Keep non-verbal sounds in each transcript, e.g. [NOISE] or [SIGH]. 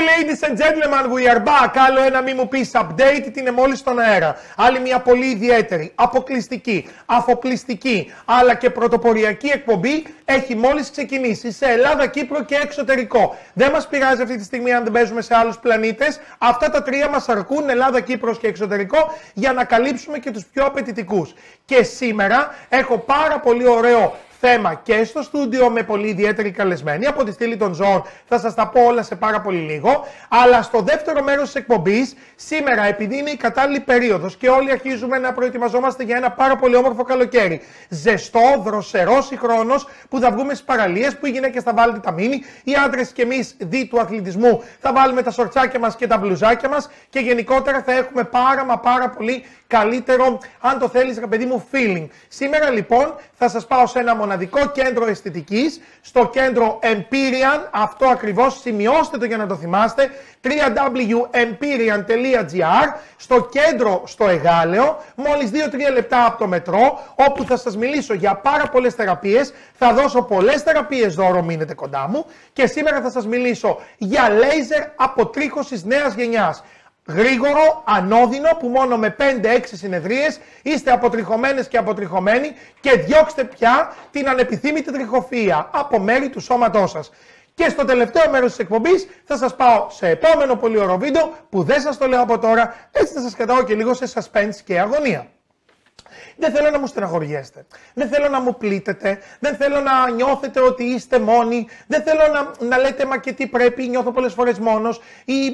ladies and gentlemen, we are back. Άλλο ένα μη μου πεις update, είναι μόλις στον αέρα. Άλλη μια πολύ ιδιαίτερη, αποκλειστική, αφοπλιστική, αλλά και πρωτοποριακή εκπομπή έχει μόλις ξεκινήσει σε Ελλάδα, Κύπρο και εξωτερικό. Δεν μας πειράζει αυτή τη στιγμή αν δεν παίζουμε σε άλλους πλανήτες. Αυτά τα τρία μας αρκούν, Ελλάδα, Κύπρος και εξωτερικό, για να καλύψουμε και τους πιο απαιτητικούς. Και σήμερα έχω πάρα πολύ ωραίο θέμα και στο στούντιο με πολύ ιδιαίτερη καλεσμένη από τη στήλη των ζώων. Θα σας τα πω όλα σε πάρα πολύ λίγο. Αλλά στο δεύτερο μέρος της εκπομπής, σήμερα επειδή είναι η κατάλληλη περίοδος και όλοι αρχίζουμε να προετοιμαζόμαστε για ένα πάρα πολύ όμορφο καλοκαίρι. Ζεστό, δροσερός χρόνος που θα βγούμε στις παραλίες, που οι γυναίκες θα βάλετε τα μήνυ, οι άντρες και εμείς δι του αθλητισμού θα βάλουμε τα σορτσάκια μας και τα μπλουζάκια μας και γενικότερα θα έχουμε πάρα μα πάρα πολύ καλύτερο, αν το θέλεις, ρε παιδί μου, feeling. Σήμερα λοιπόν θα σας πάω σε ένα μοναδικό κέντρο αισθητικής, στο κέντρο Empyrean, αυτό ακριβώς, σημειώστε το για να το θυμάστε, www.empyrean.gr, στο κέντρο στο Εγάλεο, μόλις 2-3 λεπτά από το μετρό, όπου θα σας μιλήσω για πάρα πολλές θεραπείες, θα δώσω πολλές θεραπείες δώρο, μείνετε κοντά μου, και σήμερα θα σας μιλήσω για λέιζερ αποτρίχωσης νέας γενιάς γρήγορο, ανώδυνο, που μόνο με 5-6 συνεδρίες είστε αποτριχωμένες και αποτριχωμένοι και διώξτε πια την ανεπιθύμητη τριχοφυΐα από μέρη του σώματός σας. Και στο τελευταίο μέρος της εκπομπής θα σας πάω σε επόμενο πολύ ωραίο βίντεο που δεν σας το λέω από τώρα, έτσι θα σας κρατάω και λίγο σε suspense και αγωνία. Δεν θέλω να μου στεναχωριέστε. Δεν θέλω να μου πλήτετε. Δεν θέλω να νιώθετε ότι είστε μόνοι. Δεν θέλω να, να λέτε μα και τι πρέπει, νιώθω πολλές φορές μόνος. Ή ε,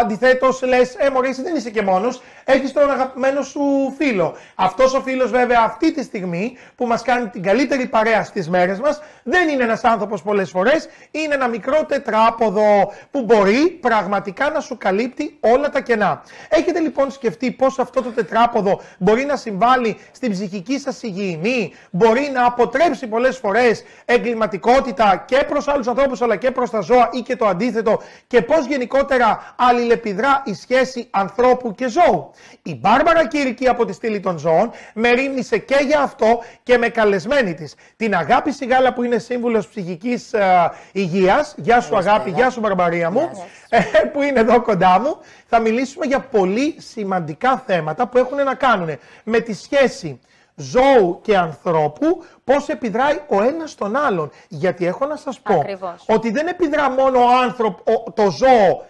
αντιθέτως λες, Ε, μωρέ, εσύ δεν είσαι και μόνος. Έχεις τον αγαπημένο σου φίλο. Αυτός ο φίλος, βέβαια, αυτή τη στιγμή που μας κάνει την καλύτερη παρέα στις μέρες μας, δεν είναι ένας άνθρωπος πολλές φορές. Είναι ένα μικρό τετράποδο που μπορεί πραγματικά να σου καλύπτει όλα τα κενά. Έχετε λοιπόν σκεφτεί πώς αυτό το τετράποδο μπορεί να συμβάλλει στην ψυχική σας υγιεινή, μπορεί να αποτρέψει πολλές φορές εγκληματικότητα και προς άλλους ανθρώπους αλλά και προς τα ζώα ή και το αντίθετο και πώς γενικότερα αλληλεπιδρά η σχέση ανθρώπου και ζώου. Η Μπάρμπαρα Κύρικη από τη στήλη των ζώων με ρίμνησε και για αυτό και με καλεσμένη της την Αγάπη Σιγάλα που είναι σύμβουλος ψυχικής ε, υγείας. Γεια σου Αγάπη, γεια σου Μπαρμπαρία μου, ε, που είναι εδώ κοντά μου. Θα μιλήσουμε για πολύ σημαντικά θέματα που έχουν να κάνουν με τη σχέση ζώου και ανθρώπου, πώς επιδράει ο ένας στον άλλον. Γιατί έχω να σας πω ότι δεν επιδρά μόνο ο άνθρωπο, το ζώο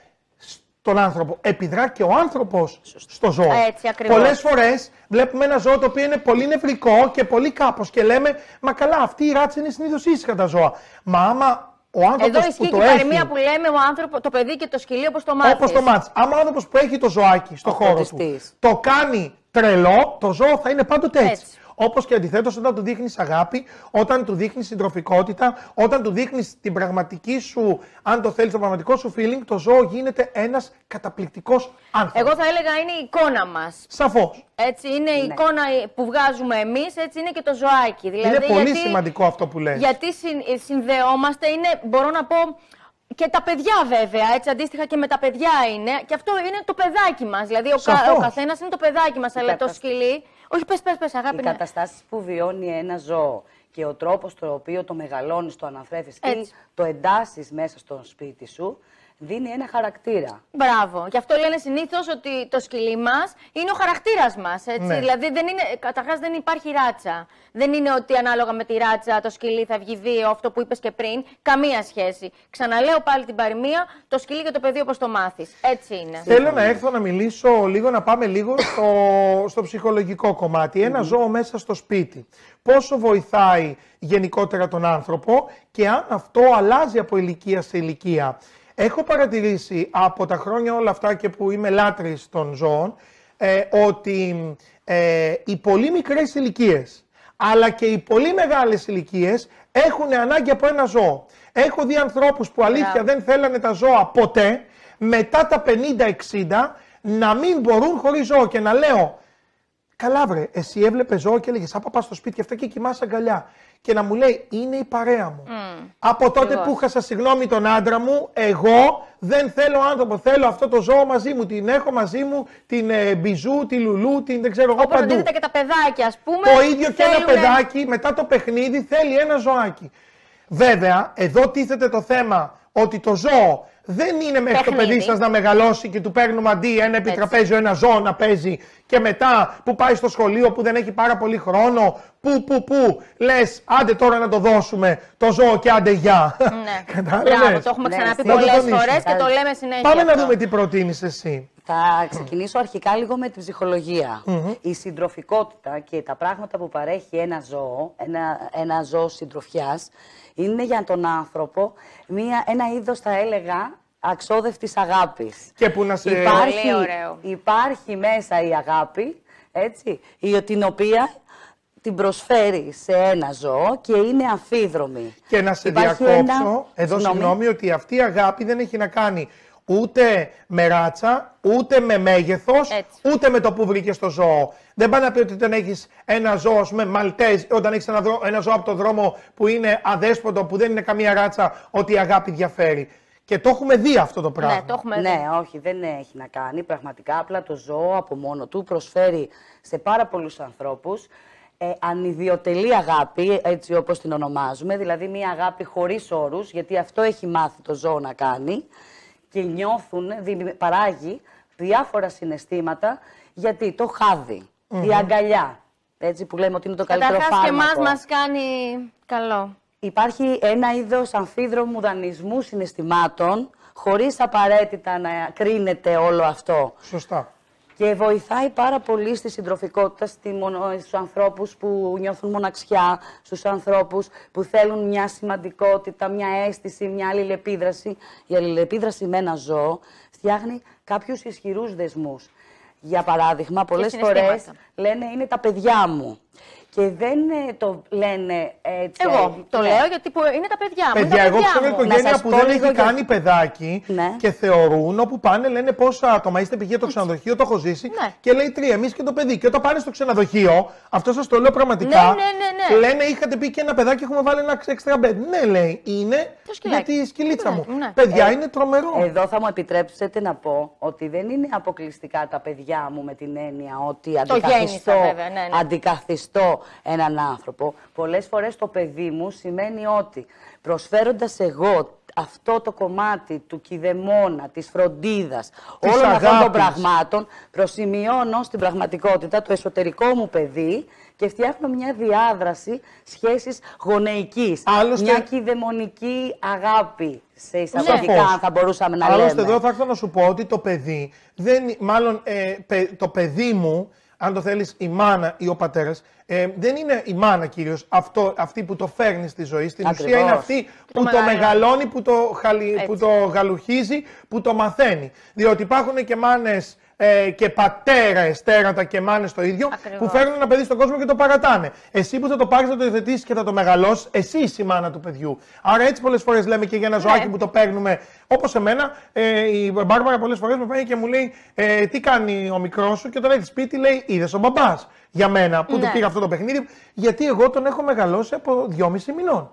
στον άνθρωπο, επιδρά και ο άνθρωπος στο ζώο. Έτσι, ακριβώς. Πολλές φορές βλέπουμε ένα ζώο το οποίο είναι πολύ νευρικό και πολύ κάπως και λέμε, μα καλά αυτή η ράτσα είναι συνήθως ήσυχα τα ζώα. Μα άμα ο Εδώ ισχύει που και η παροιμία που λέμε ο άνθρωπο, το παιδί και το σκυλί όπως το μάθει. Όπως το μάθεις. Άμα ο άνθρωπος που έχει το ζωάκι στο χώρο του το κάνει τρελό, το ζώο θα είναι πάντοτε έτσι. έτσι. Όπως και αντιθέτως, όταν του δείχνεις αγάπη, όταν του δείχνεις συντροφικότητα, όταν του δείχνεις την πραγματική σου, αν το θέλεις, το πραγματικό σου feeling, το ζώο γίνεται ένας καταπληκτικός άνθρωπος. Εγώ θα έλεγα είναι η εικόνα μας. Σαφώς. Έτσι είναι η ναι. εικόνα που βγάζουμε εμείς, έτσι είναι και το ζωάκι. Δηλαδή, είναι πολύ σημαντικό αυτό που λες. Γιατί συνδεόμαστε, είναι, μπορώ να πω, και τα παιδιά βέβαια, έτσι αντίστοιχα και με τα παιδιά είναι. Και αυτό είναι το παιδάκι μας. Δηλαδή ο, κα, ο καθένας είναι το παιδάκι μας, αλλά το σκυλί όχι, πες, πες, πες, αγάπη. Οι ναι. καταστάσεις που βιώνει ένα ζώο και ο τρόπος το οποίο το μεγαλώνεις, το αναθρέφεις και το εντάσσεις μέσα στο σπίτι σου, δίνει ένα χαρακτήρα. Μπράβο. Γι' αυτό λένε συνήθως ότι το σκυλί μας είναι ο χαρακτήρας μας. Ναι. Δηλαδή, δεν είναι, καταρχάς δεν υπάρχει ράτσα. Δεν είναι ότι ανάλογα με τη ράτσα το σκυλί θα βγει δύο, αυτό που είπες και πριν. Καμία σχέση. Ξαναλέω πάλι την παροιμία, το σκυλί και το παιδί όπως το μάθεις. Έτσι είναι. Θέλω να έρθω να μιλήσω λίγο, να πάμε λίγο στο, στο ψυχολογικό κομμάτι. Ένα ζώο μέσα στο σπίτι. Πόσο βοηθάει γενικότερα τον άνθρωπο και αν αυτό αλλάζει από ηλικία σε ηλικία. Έχω παρατηρήσει από τα χρόνια όλα αυτά και που είμαι λάτρης των ζώων ε, ότι ε, οι πολύ μικρές ηλικίε, αλλά και οι πολύ μεγάλες ηλικίε έχουν ανάγκη από ένα ζώο. Έχω δει ανθρώπους που αλήθεια δεν θέλανε τα ζώα ποτέ, μετά τα 50-60 να μην μπορούν χωρίς ζώο και να λέω Καλά βρε, εσύ έβλεπε ζώο και έλεγε Άπα πα στο σπίτι και αυτά και κοιμάσαι αγκαλιά και να μου λέει είναι η παρέα μου. Από τότε που είχα συγγνώμη τον άντρα μου, εγώ δεν θέλω άνθρωπο. Θέλω αυτό το ζώο μαζί μου. Την έχω μαζί μου, την ε, μπιζού, τη λουλού, την δεν ξέρω εγώ παντού. Όπως και τα παιδάκια, ας πούμε. Το ίδιο και ένα παιδάκι μετά το παιχνίδι θέλει ένα ζωάκι. Βέβαια, εδώ τίθεται το θέμα ότι το ζώο δεν είναι μέχρι το Παιχνίδι. παιδί σας να μεγαλώσει και του παίρνουμε αντί ένα επιτραπέζιο, ένα ζώο να παίζει και μετά που πάει στο σχολείο που δεν έχει πάρα πολύ χρόνο, που, που, που, λες, άντε τώρα να το δώσουμε το ζώο και άντε γεια. Ναι. [LAUGHS] Κατάλαβες; Μπράβο, το έχουμε Ναι, ξαναπεί να το πολλές τονίσουμε. φορές και το λέμε συνέχεια. Πάμε να αυτό. δούμε τι προτείνεις εσύ. Θα ξεκινήσω αρχικά λίγο με την ψυχολογια Η συντροφικότητα και τα πράγματα που παρέχει ένα ζώο, ένα, ένα ζώο συντροφιάς, είναι για τον άνθρωπο μία, ένα είδος, θα έλεγα, αξόδευτης αγάπης. Και που να σε. Υπάρχει, Πολύ ωραίο. υπάρχει μέσα η αγάπη, έτσι, η, την οποία την προσφέρει σε ένα ζώο και είναι αμφίδρομη. Και να σε Υπάρχει διακόψω, ένα- εδώ συγγνώμη, ότι αυτή η αγάπη δεν έχει να κάνει ούτε με ράτσα, ούτε με μέγεθος, Έτσι. ούτε με το που βρήκες το ζώο. Δεν πάει να πει ότι όταν έχεις ένα ζώο, ας πούμε, μαλτέζ, όταν έχεις ένα, δρό- ένα ζώο από το δρόμο που είναι αδέσποτο, που δεν είναι καμία ράτσα, ότι η αγάπη διαφέρει. Και το έχουμε δει αυτό το πράγμα. Ναι, το έχουμε δει. Ναι, όχι, δεν έχει να κάνει. Πραγματικά, απλά το ζώο από μόνο του προσφέρει σε πάρα πολλούς ανθρώπους ε, ανιδιοτελή αγάπη, έτσι όπως την ονομάζουμε, δηλαδή μια αγάπη χωρίς όρους, γιατί αυτό έχει μάθει το ζώο να κάνει και νιώθουν, δημι- παράγει διάφορα συναισθήματα, γιατί το χαδι η αγκαλιά, έτσι που λέμε ότι είναι το καλύτερο Καταρχάς και εμάς φάρμακο. μας κάνει καλό. Υπάρχει ένα είδος αμφίδρομου δανεισμού συναισθημάτων, χωρίς απαραίτητα να κρίνεται όλο αυτό. Σωστά. Και βοηθάει πάρα πολύ στη συντροφικότητα στη μονο... στους ανθρώπους που νιώθουν μοναξιά, στους ανθρώπους που θέλουν μια σημαντικότητα, μια αίσθηση, μια αλληλεπίδραση. Η αλληλεπίδραση με ένα ζώο φτιάχνει κάποιους ισχυρούς δεσμούς. Για παράδειγμα, πολλές φορές συναισθήματα. Λένε είναι τα παιδιά μου. Και δεν ε, το λένε έτσι. Εγώ το Ναι. λέω γιατί που είναι τα παιδιά μου. Παιδιά, είναι τα εγώ παιδιά ξέρω μου. οικογένεια σας που πω δεν λίγο έχει για- κάνει παιδάκι Ναι. και θεωρούν όπου πάνε λένε πόσα άτομα είστε πηγαίνει το ξενοδοχείο, το έχω ζήσει Ναι. και λέει τρία, εμείς και το παιδί. Και όταν πάνε στο ξενοδοχείο, αυτό σας το λέω πραγματικά. Ναι, ναι, ναι, ναι. Λένε είχατε πει και ένα παιδάκι, έχουμε βάλει ένα extra bed. Ναι, λέει, είναι Το για σκυλάκι. τη σκυλίτσα Ναι, μου. ναι. Παιδιά, είναι τρομερό. Εδώ θα μου επιτρέψετε να πω ότι δεν είναι αποκλειστικά τα παιδιά μου με την έννοια ότι αντικαθιστώ, γέννησα, βέβαια, ναι, ναι. αντικαθιστώ έναν άνθρωπο. Πολλές φορές το παιδί μου σημαίνει ότι προσφέροντας εγώ αυτό το κομμάτι του κηδεμόνα, της φροντίδας, Της όλων αυτών των αγάπης. πραγμάτων, προσημειώνω στην πραγματικότητα το εσωτερικό μου παιδί και φτιάχνω μια διάδραση σχέσης γονεϊκής. Άλλωστε- Μια κηδεμονική αγάπη σε εισαγωγικά, Σαφώς. αν θα μπορούσαμε να Άλλωστε, λέμε. εδώ θα έρθω να σου πω ότι το παιδί, δεν, μάλλον ε, παι- το παιδί μου, αν το θέλεις η μάνα ή ο πατέρας, ε, δεν είναι η μάνα κυρίως αυτό, αυτή που το φέρνει στη ζωή. Στην ουσία Ακριβώς. είναι αυτή που το μεγαλώνει. μεγαλώνει, που το, χαλι, Έτσι. που το γαλουχίζει, που το μαθαίνει. Διότι υπάρχουν και μάνες ε, και πατέρα τέρατα και μάνες το ίδιο, Ακριβώς. που φέρνουν ένα παιδί στον κόσμο και το παρατάνε. Εσύ που θα το πάρεις, θα το υιοθετήσεις και θα το μεγαλώσεις, εσύ είσαι η μάνα του παιδιού. Άρα έτσι πολλές φορές λέμε και για ένα ζωάκι που το παίρνουμε. Όπως εμένα, ε, η Μπάρμπαρα πολλές φορές με πάει και μου λέει ε, τι κάνει ο μικρός σου και όταν έχει σπίτι λέει είδες ο μπαμπάς για μένα που του Ναι. πήρα αυτό το παιχνίδι, γιατί εγώ τον έχω μεγαλώσει από 2,5 μηνών.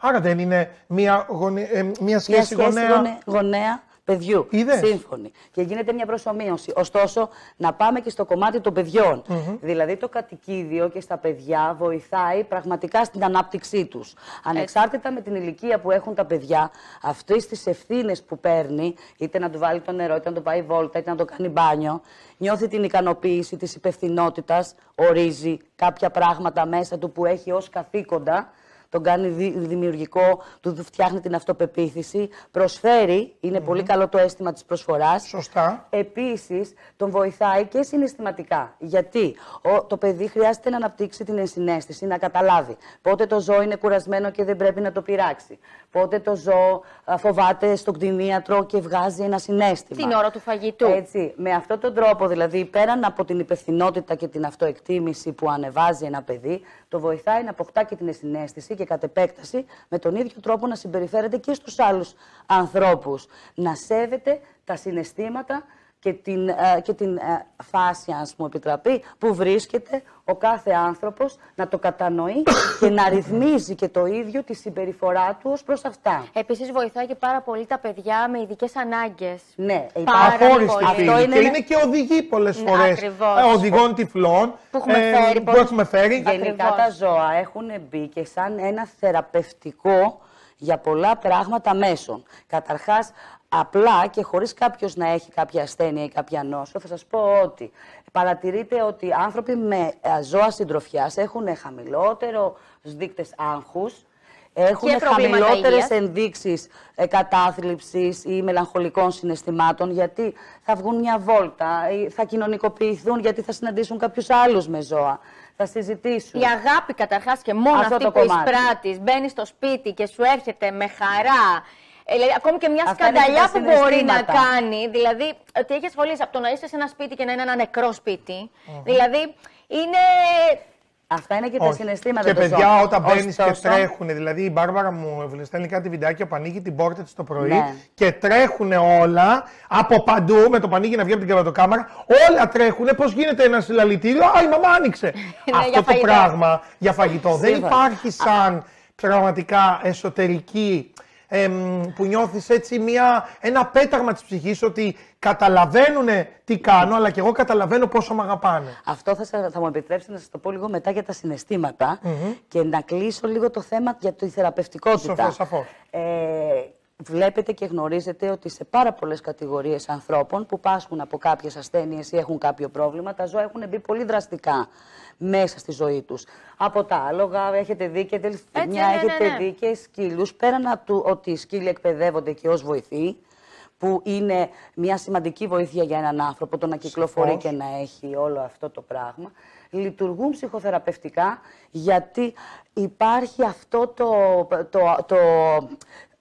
Άρα δεν είναι μια, γονε... ε, μια Μια σχέση, σχέση γονέα. γονε- γονέα παιδιού. Είδες; Σύμφωνη. Και γίνεται μια προσωμείωση. Ωστόσο, να πάμε και στο κομμάτι των παιδιων Δηλαδή, το κατοικίδιο και στα παιδιά βοηθάει πραγματικά στην ανάπτυξή τους. Ανεξάρτητα με την ηλικία που έχουν τα παιδιά, αυτές τις ευθύνες που παίρνει, είτε να του βάλει το νερό, είτε να το πάει βόλτα, είτε να το κάνει μπάνιο, νιώθει την ικανοποίηση της υπευθυνότητας, ορίζει κάποια πράγματα μέσα του που έχει ως καθήκοντα τον κάνει δη- δημιουργικό, του φτιάχνει την αυτοπεποίθηση, προσφέρει, είναι πολύ καλό το αίσθημα της προσφοράς. Σωστά. Επίσης, τον βοηθάει και συναισθηματικά. Γιατί; Ο, το παιδί χρειάζεται να αναπτύξει την ενσυναίσθηση, να καταλάβει πότε το ζώο είναι κουρασμένο και δεν πρέπει να το πειράξει. Πότε το ζώο α, φοβάται στον κτηνίατρο και βγάζει ένα συνέστημα. Την ώρα του φαγητού. Έτσι, με αυτόν τον τρόπο, δηλαδή, πέραν από την υπευθυνότητα και την αυτοεκτίμηση που ανεβάζει ένα παιδί, το βοηθάει να αποκτά και την συνέστηση και κατ' επέκταση με τον ίδιο τρόπο να συμπεριφέρεται και στους άλλους ανθρώπους. Να σέβεται τα συναισθήματα και την, ε, και την ε, φάση, αν μου επιτραπεί, που βρίσκεται ο κάθε άνθρωπος να το κατανοεί [COUGHS] και να ρυθμίζει και το ίδιο τη συμπεριφορά του ως προς αυτά. Επίσης, βοηθάει και πάρα πολύ τα παιδιά με ειδικές ανάγκες. Ναι, Πάρα Αφόριστη πολύ. φίλη. Αυτό είναι Και ένα- είναι και οδηγοί πολλές Ναι, φορές ακριβώς. οδηγών τυφλών Που έχουμε ε, φέρει που πολλές- έχουμε φέρει. Γενικά Ακριβώς. τα ζώα έχουν μπει και σαν ένα θεραπευτικό για πολλά πράγματα μέσων. Καταρχάς, απλά και χωρίς κάποιος να έχει κάποια ασθένεια ή κάποια νόσο, θα σας πω ότι παρατηρείτε ότι άνθρωποι με ε, ζώα συντροφιάς έχουν χαμηλότερο δείκτες άγχους, έχουν χαμηλότερες ενδείξεις ε, κατάθλιψης ή μελαγχολικών συναισθημάτων, γιατί θα βγουν μια βόλτα, ή θα κοινωνικοποιηθούν γιατί θα συναντήσουν κάποιους άλλους με ζώα. Θα συζητήσουν. Η αγάπη καταρχάς και μόνο Αυτό αυτή που εισπράττεις, μπαίνεις στο σπίτι και σου έρχεται με χαρά. Ε, δηλαδή, ακόμη και μια Αυτά σκανταλιά που μπορεί να κάνει. Δηλαδή, ότι έχει ασχολήσει από το να είσαι σε ένα σπίτι και να είναι ένα νεκρό σπίτι. Δηλαδή, είναι Αυτά είναι και τα συναισθήματα Και παιδιά, όταν μπαίνεις και τρέχουν. Δηλαδή, η Μπάρμπαρα μου στέλνει κάτι βιντεάκι που ανοίγει την πόρτα της το πρωί ναι. και τρέχουν όλα από παντού με το πανίγι να βγει από την κρεβατοκάμαρα. Όλα τρέχουν. Πώς γίνεται ένα συλλαλητήριο; Α, η μαμά άνοιξε. [LAUGHS] Ναι, Αυτό το πράγμα για φαγητό δεν υπάρχει σαν πραγματικά εσωτερική που νιώθεις έτσι μια, ένα πέταγμα της ψυχής ότι καταλαβαίνουν τι κάνω, αλλά και εγώ καταλαβαίνω πόσο με αγαπάνε. Αυτό θα, θα μου επιτρέψετε να σας το πω λίγο μετά για τα συναισθηματα και να κλείσω λίγο το θέμα για τη θεραπευτικότητα. Σαφώς, σαφώς. Ε, βλέπετε και γνωρίζετε ότι σε πάρα πολλές κατηγορίες ανθρώπων που πάσχουν από κάποιες ασθένειες ή έχουν κάποιο πρόβλημα, τα ζώα έχουν μπει πολύ δραστικά μέσα στη ζωή τους. Από τα άλογα, έχετε δει και δελφίνια, ναι, ναι, έχετε ναι, δει και σκύλους, πέραν από το ότι οι σκύλοι εκπαιδεύονται και ως βοηθοί, που είναι μια σημαντική βοήθεια για έναν άνθρωπο το να κυκλοφορεί και να έχει όλο αυτό το πράγμα, λειτουργούν ψυχοθεραπευτικά γιατί υπάρχει αυτό το, το, το,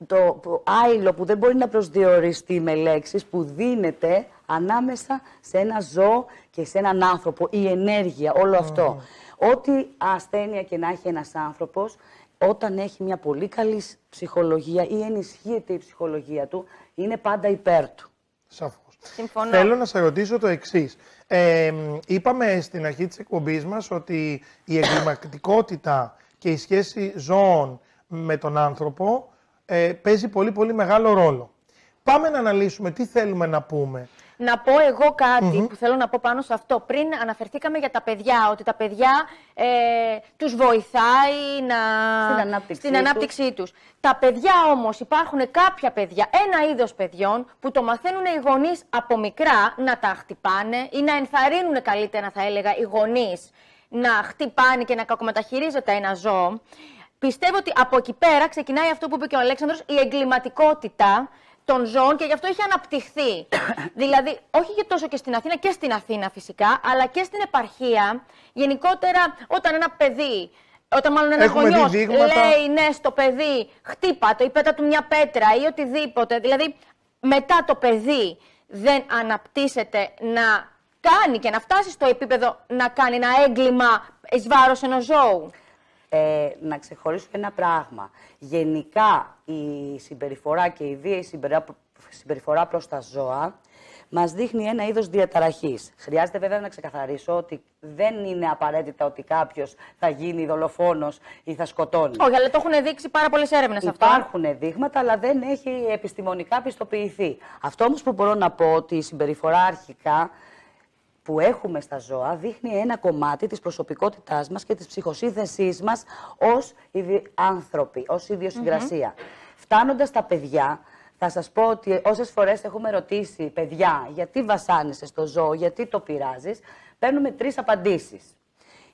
το άϊλο που δεν μπορεί να προσδιοριστεί με λέξεις που δίνεται ανάμεσα σε ένα ζώο και σε έναν άνθρωπο, η ενέργεια, όλο αυτό. Ό,τι ασθένεια και να έχει ένας άνθρωπος, όταν έχει μια πολύ καλή ψυχολογία ή ενισχύεται η ψυχολογία του, είναι πάντα υπέρ του. Σαφώς. Συμφωνώ. Θέλω να σε ρωτήσω το εξής. Ε, είπαμε στην αρχή της εκπομπής μας ότι η εγκληματικότητα και η σχέση ζώων με τον άνθρωπο ε, παίζει πολύ πολύ μεγάλο ρόλο. Πάμε να αναλύσουμε τι θέλουμε να πούμε. Να πω εγώ που θέλω να πω πάνω σε αυτό. Πριν αναφερθήκαμε για τα παιδιά, ότι τα παιδιά ε, τους βοηθάει να... στην ανάπτυξή, στην ανάπτυξή τους. Τα παιδιά όμως, υπάρχουν κάποια παιδιά, ένα είδος παιδιών, που το μαθαίνουν οι γονείς από μικρά να τα χτυπάνε ή να ενθαρρύνουν καλύτερα, θα έλεγα, οι γονείς να χτυπάνε και να κακομεταχειρίζεται ένα ζώο. Πιστεύω ότι από εκεί πέρα ξεκινάει αυτό που είπε και ο Αλέξανδρος, η εγκληματικότητα των ζώων και γι' αυτό έχει αναπτυχθεί. [COUGHS] δηλαδή, όχι και τόσο και στην Αθήνα και στην Αθήνα φυσικά, αλλά και στην επαρχία. Γενικότερα, όταν ένα παιδί όταν μάλλον ένα γονιός λέει ναι στο παιδί, χτύπα το ή πέτα του μια πέτρα ή οτιδήποτε. Δηλαδή, μετά το παιδί δεν αναπτύσσεται να κάνει και να φτάσει στο επίπεδο να κάνει ένα έγκλημα εις βάρος ενός ζώου ε, να ξεχωρίσω ένα πράγμα. Γενικά η συμπεριφορά και η βία η συμπεριφορά προς τα ζώα μας δείχνει ένα είδος διαταραχής. Χρειάζεται βέβαια να ξεκαθαρίσω ότι δεν είναι απαραίτητα ότι κάποιος θα γίνει δολοφόνος ή θα σκοτώνει. Όχι, αλλά το έχουν δείξει πάρα πολλές έρευνες αυτό. Υπάρχουν δείγματα, αλλά δεν έχει επιστημονικά πιστοποιηθεί. Αυτό όμως που μπορώ να πω ότι η συμπεριφορά αρχικά που έχουμε στα ζώα δείχνει ένα κομμάτι της προσωπικότητάς μας και της ψυχοσύνθεσής μας ως άνθρωποι, ως ιδιοσυγκρασία. Mm-hmm. Φτάνοντας στα παιδιά, θα σας πω ότι όσες φορές έχουμε ρωτήσει παιδιά γιατί βασάνεσαι στο ζώο, γιατί το πειράζεις, παίρνουμε τρεις απαντήσεις.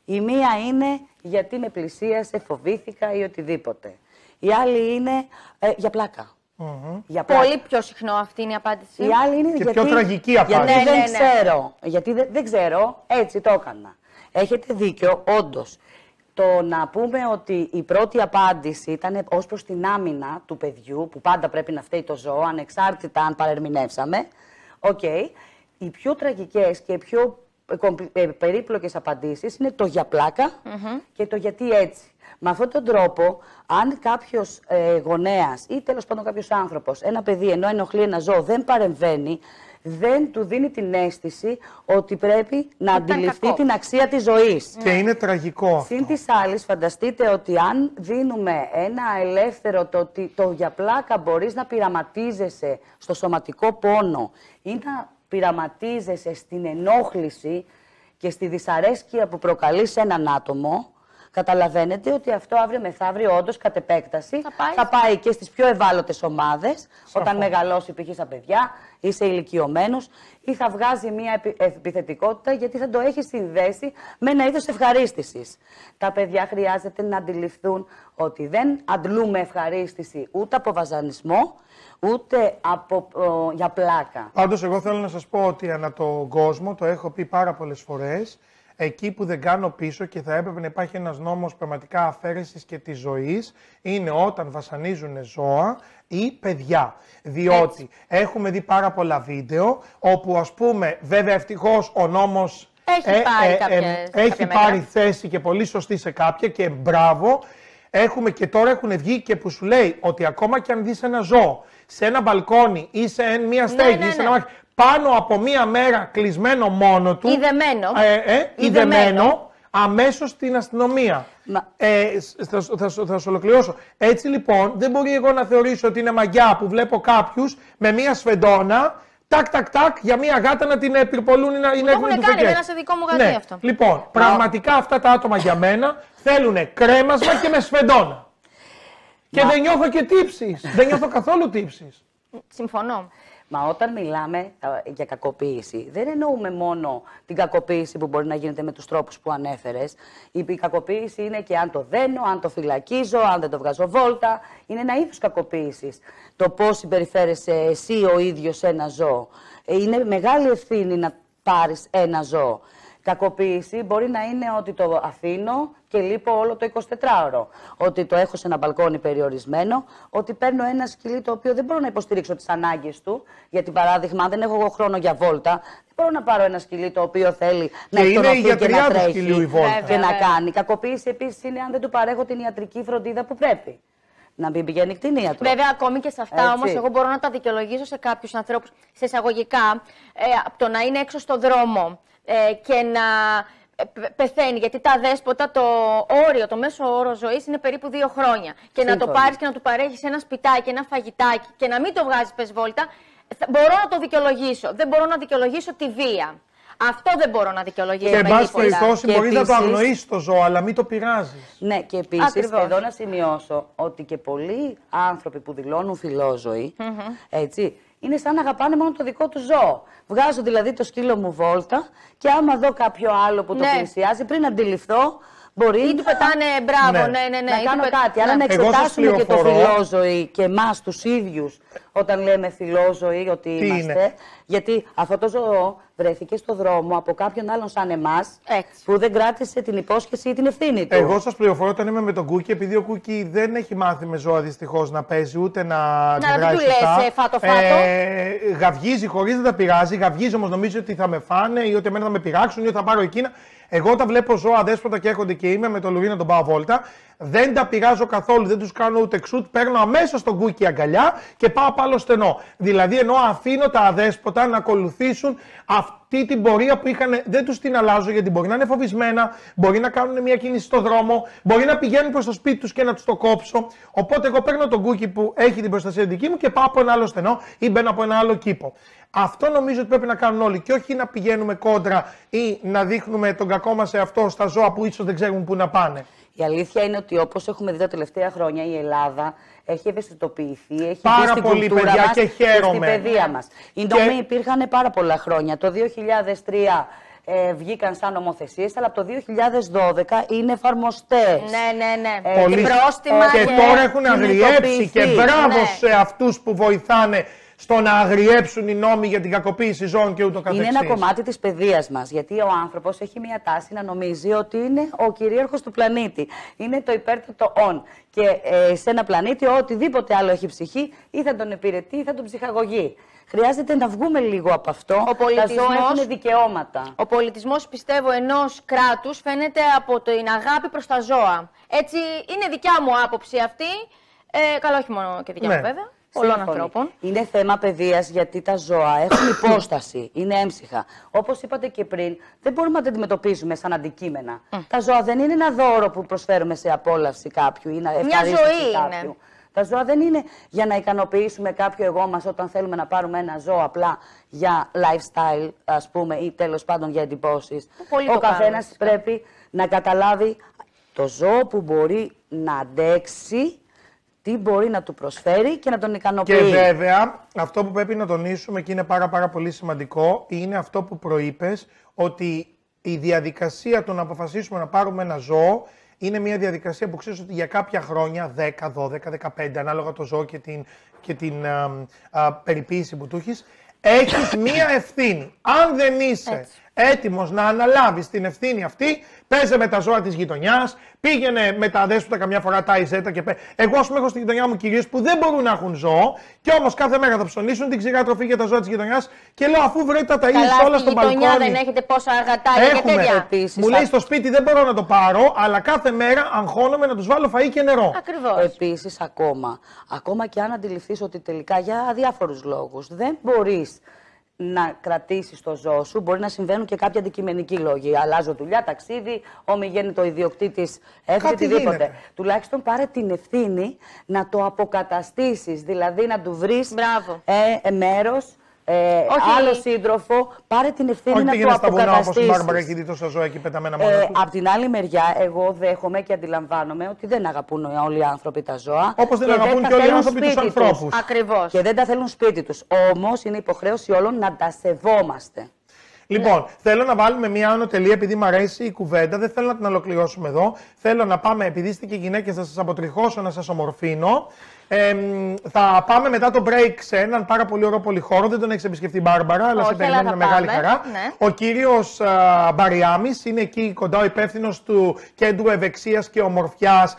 Η μία είναι γιατί με πλησίασε, φοβήθηκα ή οτιδήποτε. Η άλλη είναι ε, για πλάκα. Για Πολύ πιο συχνό αυτή είναι η απάντηση. Η άλλη είναι και γιατί, πιο τραγική απάντηση. Γιατί ναι, δεν ναι, ναι. ξέρω. Γιατί δεν, δεν ξέρω, έτσι το έκανα. Έχετε δίκιο, όντως. Το να πούμε ότι η πρώτη απάντηση ήταν ως προς την άμυνα του παιδιού, που πάντα πρέπει να φταίει το ζώο, ανεξάρτητα αν παρερμηνεύσαμε. Οκ. Οι πιο τραγικές και οι πιο ε, περίπλοκες απαντήσεις είναι το για πλάκα και το γιατί έτσι. Με αυτόν τον τρόπο, αν κάποιος ε, γονέας ή τέλος πάντων κάποιος άνθρωπος, ένα παιδί ενώ ενοχλεί ένα ζώο, δεν παρεμβαίνει, δεν του δίνει την αίσθηση ότι πρέπει να αντιληφθεί την αξία της ζωής. Και είναι τραγικό αυτό. Συν της άλλης, φανταστείτε ότι αν δίνουμε ένα ελεύθερο το ότι το για πλάκα μπορείς να πειραματίζεσαι στο σωματικό πόνο ή να πειραματίζεσαι στην ενόχληση και στη δυσαρέσκεια που προκαλείς σε έναν άτομο, καταλαβαίνετε ότι αυτό αύριο μεθαύριο όντως κατ' επέκταση Θα πάει. και στις πιο ευάλωτες ομάδες, όταν μεγαλώσει π.χ. στα παιδιά ή σε ηλικιωμένου, ή θα βγάζει μια επι- επιθετικότητα γιατί θα το έχεις συνδέσει με ένα είδος ευχαρίστησης. Τα παιδιά χρειάζεται να αντιληφθούν ότι δεν αντλούμε ευχαρίστηση ούτε από βαζανισμό, ούτε από, ο, για πλάκα. Πάντως, εγώ θέλω να σας πω ότι ανά τον κόσμο, το έχω πει πάρα πολλές φορές, εκεί που δεν κάνω πίσω και θα έπρεπε να υπάρχει ένας νόμος πραγματικά αφαίρεσης και της ζωής, είναι όταν βασανίζουν ζώα ή παιδιά. Διότι έχουμε δει πάρα πολλά βίντεο όπου, ας πούμε, βέβαια ευτυχώς ο νόμος. Έχει πάρει κάποιες- έχει κάποια μέτρα. πάρει θέση και πολύ σωστή σε κάποια και μπράβο. Έχουμε και τώρα έχουν βγει και που σου λέει ότι ακόμα και αν δεις ένα ζώο σε ένα μπαλκόνι ή σε μια στέγη ναι, ή σε ναι. ένα μάχη, πάνω από μία μέρα κλεισμένο μόνο του. Ή δεμένο. Ε, ε, ή Ή δεμένο, δεμένο. αμέσως στην αστυνομία. Μα- Ε, σ- θα, σου- θα, σου- θα σου ολοκληρώσω. Έτσι λοιπόν δεν μπορεί εγώ να θεωρήσω ότι είναι μαγιά που βλέπω κάποιους με μία σφεντόνα Τάκ, τάκ, τάκ, για μία γάτα να την πυρπολούν ή να είναι το έχουν κάνει, ένα σε δικό μου γατί ναι. αυτό. Λοιπόν, πραγματικά αυτά τα άτομα για μένα θέλουν κρέμασμα και με σφεντόνα. Και δεν νιώθω και τύψεις. δεν νιώθω καθόλου τύψεις. Συμφωνώ. Μα όταν μιλάμε ε, για κακοποίηση, δεν εννοούμε μόνο την κακοποίηση που μπορεί να γίνεται με τους τρόπους που ανέφερες. Η η κακοποίηση είναι και αν το δένω, αν το φυλακίζω, αν δεν το βγάζω βόλτα. Είναι ένα είδος κακοποίησης. Το πώς συμπεριφέρεσαι εσύ ο ίδιος σε ένα ζώο. Ε, Είναι μεγάλη ευθύνη να πάρεις ένα ζώο. Κακοποίηση μπορεί να είναι ότι το αφήνω και λείπω όλο το 24ωρο. Ότι το έχω σε ένα μπαλκόνι περιορισμένο. Ότι παίρνω ένα σκυλί το οποίο δεν μπορώ να υποστηρίξω τις ανάγκες του. Γιατί, παράδειγμα, αν δεν έχω εγώ χρόνο για βόλτα, δεν μπορώ να πάρω ένα σκυλί το οποίο θέλει να Και είναι η εκτονωθεί και γιατριά να του τρέχει σκυλιού η βόλτα. και να Βέβαια. κάνει. Κακοποίηση επίσης είναι αν δεν του παρέχω την ιατρική φροντίδα που πρέπει. Να μην πηγαίνει κτηνίατρο. Βέβαια, ακόμη και σε αυτά Έτσι. όμω, εγώ μπορώ να τα δικαιολογήσω σε κάποιους ανθρώπους, σε εισαγωγικά, ε, από το να είναι έξω στο δρόμο ε, και να ε, πε- πεθαίνει. Γιατί τα δέσποτα, το όριο, το μέσο όρο ζωής είναι περίπου δύο χρόνια. Και να το Σύμφωνα. πάρεις και να του παρέχεις ένα σπιτάκι, ένα φαγητάκι και να μην το βγάζεις πεσβόλτα, θα- μπορώ να το δικαιολογήσω. Δεν μπορώ να δικαιολογήσω τη βία. Αυτό δεν μπορώ να δικαιολογήσω. Και εν με πάση τίποτα. περιπτώσει Και μπορείς να το επίσης- αγνοήσεις το ζώο, αλλά μην το πειράζεις. Ναι, και επίσης Ακριβώς. εδώ να σημειώσω ότι και πολλοί άνθρωποι που δηλώνουν φιλόζωοι, έτσι, είναι σαν να αγαπάνε μόνο το δικό τους ζώο. Βγάζω δηλαδή το σκύλο μου βόλτα και άμα δω κάποιο άλλο που το Ναι. πλησιάζει, πριν αντιληφθώ, μπορεί Ή του πετάνε μπράβο, Ναι. ναι, ναι, ναι. να ή του κάνω πε- κάτι. Άρα ναι. να Εγώ σας εξετάσουμε και το πληροφορώ. φιλόζωη και εμάς τους ίδιους όταν λέμε φιλόζωοι ότι Τι είμαστε. είναι; Γιατί αυτό το ζώο βρέθηκε στο δρόμο από κάποιον άλλον σαν εμάς Έτσι. που δεν κράτησε την υπόσχεση ή την ευθύνη του. Εγώ σας πληροφορώ όταν είμαι με τον Κούκι, επειδή ο Κούκι δεν έχει μάθει με ζώα δυστυχώς να παίζει ούτε να αντιδράσει. μην του λες, σωστά. ε, φάτο, φάτο. Ε, γαυγίζει χωρίς να τα πειράζει. Γαυγίζει όμως νομίζει ότι θα με φάνε ή ότι εμένα θα με πειράξουν ή ότι θα πάρω εκείνα. Εγώ όταν βλέπω ζώα δέσποτα και έρχονται και είμαι με το λουρί να τον πάω βόλτα, δεν τα πειράζω καθόλου, δεν τους κάνω ούτε ξούτ. Παίρνω αμέσως τον Κούκι αγκαλιά και πάω πάλι στενό. Δηλαδή ενώ αφήνω τα αδέσποτα να ακολουθήσουν αυτή την πορεία που είχαν. Δεν τους την αλλάζω γιατί μπορεί να είναι φοβισμένα, μπορεί να κάνουν μια κίνηση στο δρόμο, μπορεί να πηγαίνουν προς το σπίτι τους και να τους το κόψω. Οπότε εγώ παίρνω τον κούκι που έχει την προστασία δική μου και πάω από ένα άλλο στενό ή μπαίνω από ένα άλλο κήπο. Αυτό νομίζω ότι πρέπει να κάνουν όλοι και όχι να πηγαίνουμε κόντρα ή να δείχνουμε τον κακό μας σε αυτό στα ζώα που ίσως δεν ξέρουν πού να πάνε. Η αλήθεια είναι ότι όπως έχουμε δει τα τελευταία χρόνια η Ελλάδα έχει ευαισθητοποιηθεί, έχει Πάρα μπει στην πολύ, κουλτούρα παιδιά, μας και στην χαίρομαι. παιδεία μας. Οι Και- νόμοι υπήρχαν πάρα πολλά χρόνια. Το 2003 ε, βγήκαν σαν νομοθεσίες, αλλά από το 2012 είναι εφαρμοστές. Ναι, ναι, ναι. Ε, Πολύ- Και πρόστιμα και τώρα έχουν αγριέψει και συνειδητοποιηθεί. μπράβο Ναι. σε αυτούς που βοηθάνε στο να αγριέψουν οι νόμοι για την κακοποίηση ζώων και ούτω καθεξής. Είναι ένα κομμάτι της παιδείας μας, γιατί ο άνθρωπος έχει μια τάση να νομίζει ότι είναι ο κυρίαρχος του πλανήτη. Είναι το υπέρτατο «ον». Και ε, σε ένα πλανήτη οτιδήποτε άλλο έχει ψυχή ή θα τον υπηρετεί ή θα τον ψυχαγωγεί. Χρειάζεται να βγούμε λίγο από αυτό. Ο Τα ζώα πολιτισμός- έχουν δικαιώματα. Ο πολιτισμός, πιστεύω, ενός κράτους φαίνεται από την αγάπη προς τα ζώα. Έτσι, είναι δικιά μου άποψη αυτή. Ε, καλά, όχι μόνο και δικιά Ναι. μου, βέβαια. Πολλών Σύμφωνοι. ανθρώπων. Είναι θέμα παιδείας γιατί τα ζώα έχουν [COUGHS] υπόσταση, είναι έμψυχα. Όπως είπατε και πριν, δεν μπορούμε να τα αντιμετωπίζουμε σαν αντικείμενα. Τα ζώα δεν είναι ένα δώρο που προσφέρουμε σε απόλαυση κάποιου ή να ευχαρίστηση ζωή είναι. κάποιου. Τα ζώα δεν είναι για να ικανοποιήσουμε κάποιο εγώ μας όταν θέλουμε να πάρουμε ένα ζώο απλά για lifestyle, ας πούμε, ή τέλος πάντων για εντυπώσεις. Πολλοί Ο το κάνουν, καθένας φυσικά. πρέπει να καταλάβει Το ζώο που μπορεί να αντέξει τι μπορεί να του προσφέρει και να τον ικανοποιεί. Και βέβαια, αυτό που πρέπει να τονίσουμε και είναι πάρα, πάρα πολύ σημαντικό, είναι αυτό που προείπες, ότι η διαδικασία του να αποφασίσουμε να πάρουμε ένα ζώο είναι μια διαδικασία που ξέρεις ότι για κάποια χρόνια, 10, 12, 15, ανάλογα το ζώο και την, και την α, α, περιποίηση που του έχεις, έχεις [COUGHS] μία ευθύνη. Αν δεν είσαι έτοιμος να αναλάβει την ευθύνη αυτή, παίζε με τα ζώα της γειτονιάς, πήγαινε με τα αδέσποτα καμιά φορά τα Ιζέτα και πέ. Εγώ, ας πούμε, έχω στη γειτονιά μου κυρίω που δεν μπορούν να έχουν ζώο και όμως κάθε μέρα θα ψωνίσουν την ξηρά τροφή για τα ζώα της γειτονιάς και λέω αφού βρείτε τα ταΐζεις όλα στο μπαλκόνι. γειτονιά δεν έχετε πόσα αργατάκια και τέτοια. Επίσης, Μου λέει στο σπίτι δεν μπορώ να το πάρω, αλλά κάθε μέρα αγχώνομαι να τους βάλω φαΐ και νερό. Ακριβώς. Επίσης, ακόμα, ακόμα και αν αντιληφθείς ότι τελικά για διάφορους λόγους δεν μπορείς να κρατήσει το ζώο σου. Μπορεί να συμβαίνουν και κάποιοι αντικειμενικοί λόγοι. Αλλάζω δουλειά, ταξίδι, το ιδιοκτήτη, έφυγε οτιδήποτε. γίνεται. Τουλάχιστον πάρε την ευθύνη να το αποκαταστήσεις. Δηλαδή να του βρεις Μπράβο. ε, ε, μέρος. Ε, Όχι. άλλο σύντροφο, πάρε την ευθύνη Όχι να πήγαινε το στα βουνά όπως η αποκαταστήσεις. Μπάρμπαρα έχει δει τόσα ζώα εκεί πεταμένα μόνο Ε, του. απ' την άλλη μεριά, εγώ δέχομαι και αντιλαμβάνομαι ότι δεν αγαπούν όλοι οι άνθρωποι τα ζώα. Όπως δεν και αγαπούν τα και όλοι οι θέλουν άνθρωποι τους σπίτι τους. ανθρώπους. Ακριβώς. Και δεν τα θέλουν σπίτι τους. Όμως είναι υποχρέωση όλων να τα σεβόμαστε. Λοιπόν, θέλω να βάλουμε μία άνω τελεία επειδή μου αρέσει η κουβέντα. Δεν θέλω να την ολοκληρώσουμε εδώ. Θέλω να πάμε, επειδή είστε και γυναίκες, να σας αποτριχώσω, να σας ομορφύνω. Ε, μ, θα πάμε μετά το break σε έναν πάρα πολύ ωραίο πολυχώρο. Δεν τον έχεις επισκεφτεί η Μπάρμπαρα, αλλά Όχι, σε περιμένουμε αλλά θα μεγάλη πάμε. χαρά. Ναι. Ο κύριος Μπαριάμις είναι εκεί κοντά ο υπεύθυνος του Κέντρου Ευεξίας και Ομορφιάς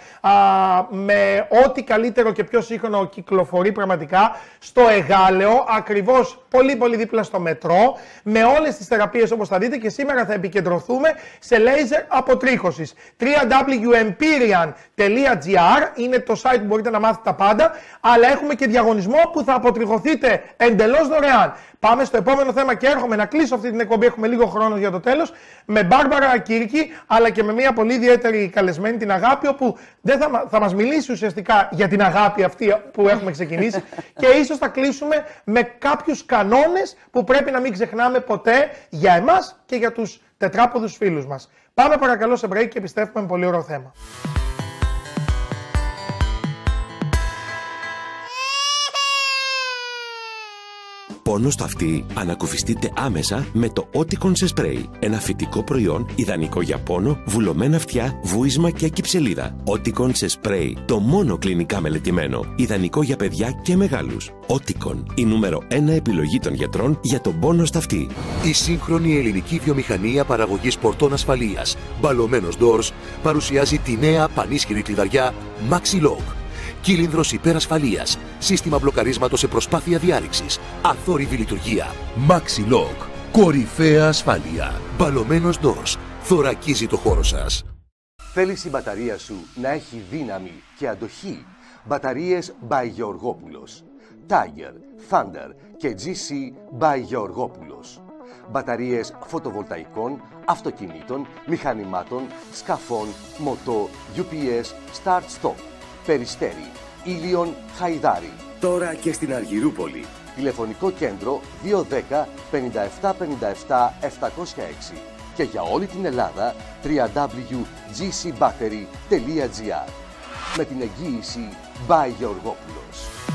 με ό,τι καλύτερο και πιο σύγχρονο κυκλοφορεί πραγματικά στο Εγάλεο, ακριβώς πολύ πολύ δίπλα στο μετρό, με όλες τις θεραπείες όπως θα δείτε και σήμερα θα επικεντρωθούμε σε λέιζερ αποτρίχωσης. www.empyrean.gr είναι το site που μπορείτε να μάθετε τα πάντα, αλλά έχουμε και διαγωνισμό που θα αποτριχωθείτε εντελώς δωρεάν. Πάμε στο επόμενο θέμα και έρχομαι να κλείσω αυτή την εκπομπή. Έχουμε λίγο χρόνο για το τέλος. Με Μπάρμπαρα Κύρκη, αλλά και με μια πολύ ιδιαίτερη καλεσμένη την Αγάπη, όπου δεν θα, μα- θα μας μιλήσει ουσιαστικά για την αγάπη αυτή που έχουμε ξεκινήσει. [LAUGHS] και ίσως θα κλείσουμε με κάποιους κανόνες που πρέπει να μην ξεχνάμε ποτέ για εμάς και για τους τετράποδους φίλους μας. Πάμε παρακαλώ σε break και επιστρέφουμε με πολύ ωραίο θέμα. Πόνο στο αυτί, ανακουφιστείτε άμεσα με το Oticon σε σπρέι. Ένα φυτικό προϊόν, ιδανικό για πόνο, βουλωμένα αυτιά, βούισμα και κυψελίδα. Oticon σε σπρέι, το μόνο κλινικά μελετημένο, ιδανικό για παιδιά και μεγάλους. Oticon, η νούμερο 1 επιλογή των γιατρών για τον πόνο στα αυτή. Η σύγχρονη ελληνική βιομηχανία παραγωγής πορτών ασφαλείας, Μπαλωμένος Doors, παρουσιάζει τη νέα πανίσχυρη κλειδαριά Maxi Lock. Κύλινδρος υπερασφαλείας, σύστημα μπλοκαρίσματος σε προσπάθεια διάρρηξης, αθόρυβη λειτουργία. Maxi Lock, κορυφαία ασφάλεια. Μπαλωμένος Doors, θωρακίζει το χώρο σας. Θέλεις η μπαταρία σου να έχει δύναμη και αντοχή; Μπαταρίες by Γεωργόπουλος. Tiger, Thunder και GC by Γεωργόπουλος. Μπαταρίες φωτοβολταϊκών, αυτοκινήτων, μηχανημάτων, σκαφών, μοτό, UPS, Start-Stop, Περιστέρι, Ήλιον, Χαϊδάρι. Τώρα και στην Αργυρούπολη. Τηλεφωνικό κέντρο 210 57 57 706 και για όλη την Ελλάδα www.gcbattery.gr με την εγγύηση by Γεωργόπουλος.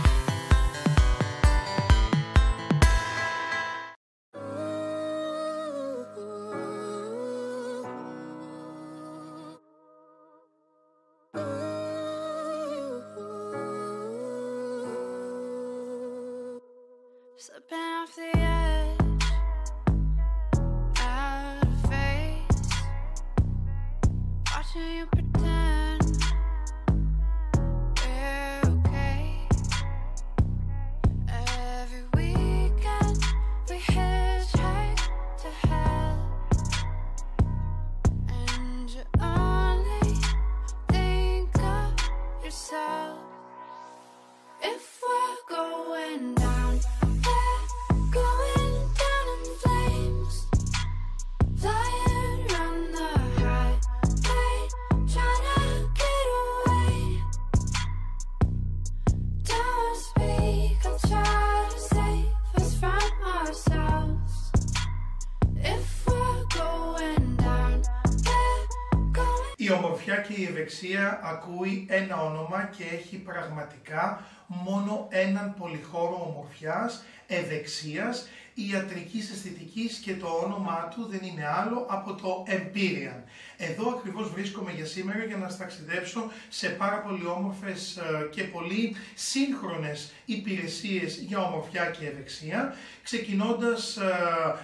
Και η ευεξία ακούει ένα όνομα και έχει πραγματικά μόνο έναν πολυχώρο ομορφιάς, ευεξίας, ιατρικής αισθητικής και το όνομά του δεν είναι άλλο από το Empyrean. Εδώ ακριβώς βρίσκομαι για σήμερα για να σας ταξιδέψω σε πάρα πολύ όμορφες ε, και πολύ σύγχρονες υπηρεσίες για ομορφιά και ευεξία, ξεκινώντας ε,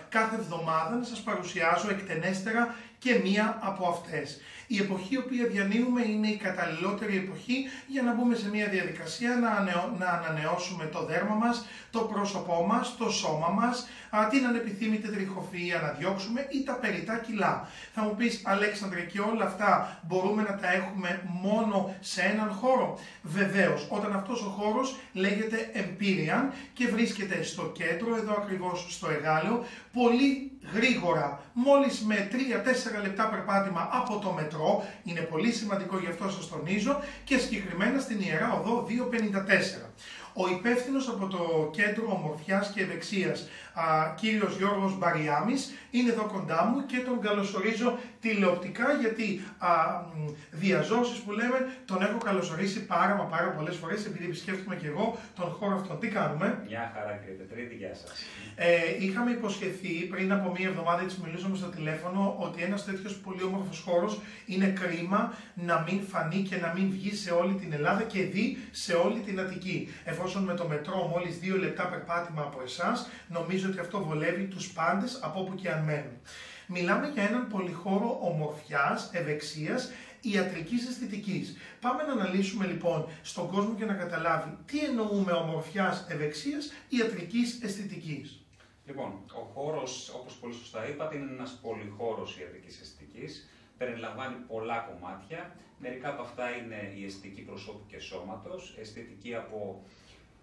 κάθε εβδομάδα να σας παρουσιάζω εκτενέστερα και μία από αυτές. Η εποχή η οποία διανύουμε είναι η καταλληλότερη εποχή για να μπούμε σε μια διαδικασία να, ανεω- να ανανεώσουμε το δέρμα μας, το πρόσωπό μας, το σώμα μας, α, την ανεπιθύμητη τριχοφυΐα να διώξουμε ή τα περιτά κιλά. Θα μου πεις Αλέξανδρε και όλα αυτά μπορούμε να τα έχουμε μόνο σε έναν χώρο; Βεβαίως, όταν αυτός ο χώρος λέγεται Empyrean και βρίσκεται στο κέντρο, εδώ ακριβώς στο Εγάλεο, πολύ γρήγορα, μόλις με 3-4 λεπτά περπάτημα από το μετρό, είναι πολύ σημαντικό γι' αυτό σας τονίζω, και συγκεκριμένα στην Ιερά Οδό 254. Ο υπεύθυνος από το Κέντρο Ομορφιάς και Ευεξίας, α, κύριος Γιώργος Μπαριάμης, είναι εδώ κοντά μου και τον καλωσορίζω τηλεοπτικά γιατί α, μ, διαζώσεις που λέμε τον έχω καλωσορίσει πάρα μα πάρα πολλές φορές επειδή επισκέφτομαι και εγώ τον χώρο αυτόν. Τι κάνουμε; Μια χαρά κύριε Πετρίτη, γεια σας. Ε, είχαμε υποσχεθεί πριν από μία εβδομάδα, έτσι μιλούσαμε στο τηλέφωνο, ότι ένας τέτοιος πολύ όμορφος χώρος είναι κρίμα να μην φανεί και να μην βγει σε όλη την Ελλάδα και δει σε όλη την Αττική. Εφόσον με το μετρό μόλις δύο λεπτά περπάτημα από εσάς, νομίζω ότι αυτό βολεύει τους πάντες από όπου και αν μένουν. Μιλάμε για έναν πολυχώρο ομορφιάς, ευεξίας, ιατρικής αισθητικής. Πάμε να αναλύσουμε λοιπόν στον κόσμο και να καταλάβει τι εννοούμε ομορφιάς, ευεξίας, ιατρικής αισθητικής. Λοιπόν, ο χώρος, όπως πολύ σωστά είπατε, είναι ένας πολυχώρος ιατρικής αισθητικής. Περιλαμβάνει πολλά κομμάτια. Μερικά από αυτά είναι η αισθητική προσώπου και σώματος, αισθητική από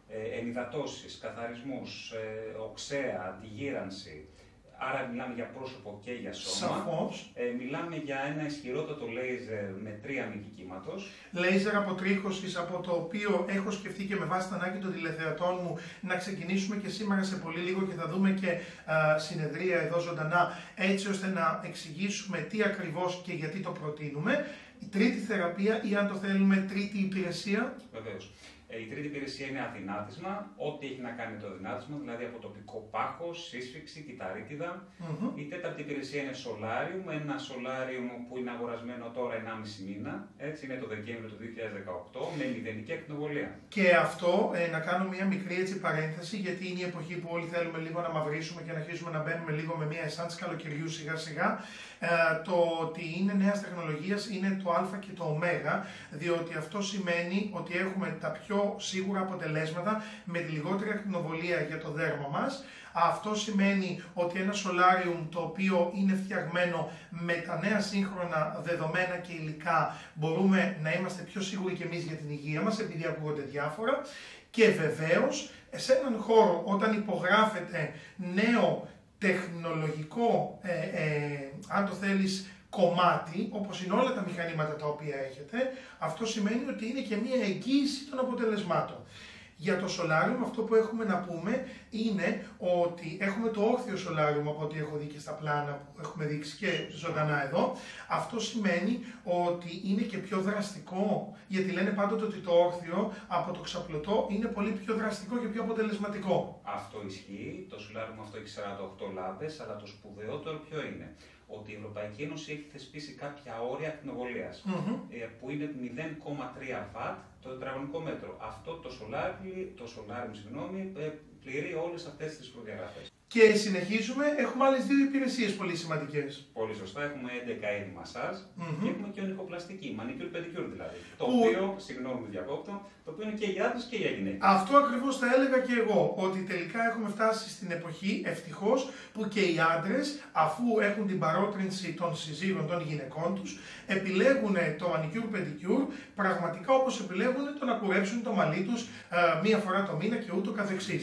ε, ενυδατώσεις, καθαρισμούς, ε, οξέα, αντιγύρανση. Άρα μιλάμε για πρόσωπο και για σώμα. Σαφώς. Ε, μιλάμε για ένα ισχυρότατο λέιζερ με τρία μήκη κύματος. Λέιζερ αποτρίχωσης από το οποίο έχω σκεφτεί και με βάση την ανάγκη των τηλεθεατών μου να ξεκινήσουμε και σήμερα σε πολύ λίγο και θα δούμε και α, συνεδρία εδώ ζωντανά έτσι ώστε να εξηγήσουμε τι ακριβώς και γιατί το προτείνουμε. Η τρίτη θεραπεία ή αν το θέλουμε τρίτη υπηρεσία. Βεβαίως. Ε, η τρίτη υπηρεσία είναι αδυνάτισμα, ό,τι έχει να κάνει με το αδυνάτισμα, δηλαδή από τοπικό πάχο, σύσφυξη, κυταρίτιδα. Μμμ. Η τέταρτη υπηρεσία είναι solarium, ένα solarium που είναι αγορασμένο τώρα 1,5 μήνα, έτσι είναι το Δεκέμβριο του 2018, με μηδενική ακτινοβολία. Και αυτό ε, να κάνω μια μικρή έτσι παρένθεση, γιατί είναι η εποχή που όλοι θέλουμε λίγο να μαυρίσουμε και να αρχίσουμε να μπαίνουμε λίγο με μια εσάνση καλοκαιριού σιγά σιγά. Ε, το ότι είναι νέας τεχνολογίας είναι το Α και το Ω, διότι αυτό σημαίνει ότι έχουμε τα πιο σίγουρα αποτελέσματα με τη λιγότερη ακτινοβολία για το δέρμα μας. Αυτό σημαίνει ότι ένα solarium το οποίο είναι φτιαγμένο με τα νέα σύγχρονα δεδομένα και υλικά μπορούμε να είμαστε πιο σίγουροι και εμείς για την υγεία μας επειδή ακούγονται διάφορα και βεβαίως σε έναν χώρο όταν υπογράφεται νέο τεχνολογικό, ε, ε, αν το θέλεις, κομμάτι, όπως είναι όλα τα μηχανήματα τα οποία έχετε, αυτό σημαίνει ότι είναι και μία εγγύηση των αποτελεσμάτων. Για το solarium αυτό που έχουμε να πούμε είναι ότι έχουμε το όρθιο solarium από ό,τι έχω δει και στα πλάνα που έχουμε δείξει και ζωντανά εδώ. Αυτό σημαίνει ότι είναι και πιο δραστικό, γιατί λένε πάντοτε ότι το όρθιο από το ξαπλωτό είναι πολύ πιο δραστικό και πιο αποτελεσματικό. Αυτό ισχύει, το solarium αυτό έχει 48 λάμπες, αλλά το σπουδαιότερο ποιο είναι; Ότι η Ευρωπαϊκή Ένωση έχει θεσπίσει κάποια όρια ακτινοβολίας, Μμμ. ε, που είναι 0,3 βατ το τετραγωνικό μέτρο. Αυτό το solarium, το solarium συγγνώμη, ε, πληρεί όλες αυτές τις προδιαγραφές. Και συνεχίζουμε, έχουμε άλλες δύο υπηρεσίες πολύ σημαντικές. Πολύ σωστά, έχουμε 11 είδη μασάζ Μμμ. και έχουμε και ονικοπλαστική, manicure pedicure δηλαδή. Το Που- οποίο, συγγνώμη που διακόπτω, το οποίο είναι και για άντρες και για γυναίκες. Αυτό ακριβώς θα έλεγα και εγώ, ότι τελικά έχουμε φτάσει στην εποχή, ευτυχώς, που και οι άντρες, αφού έχουν την παρότρινση των συζύγων των γυναικών τους, επιλέγουν το manicure pedicure, πραγματικά όπως επιλέγουν το να κουρέψουν το μαλλί τους ε, μία φορά το μήνα και ούτω καθεξής.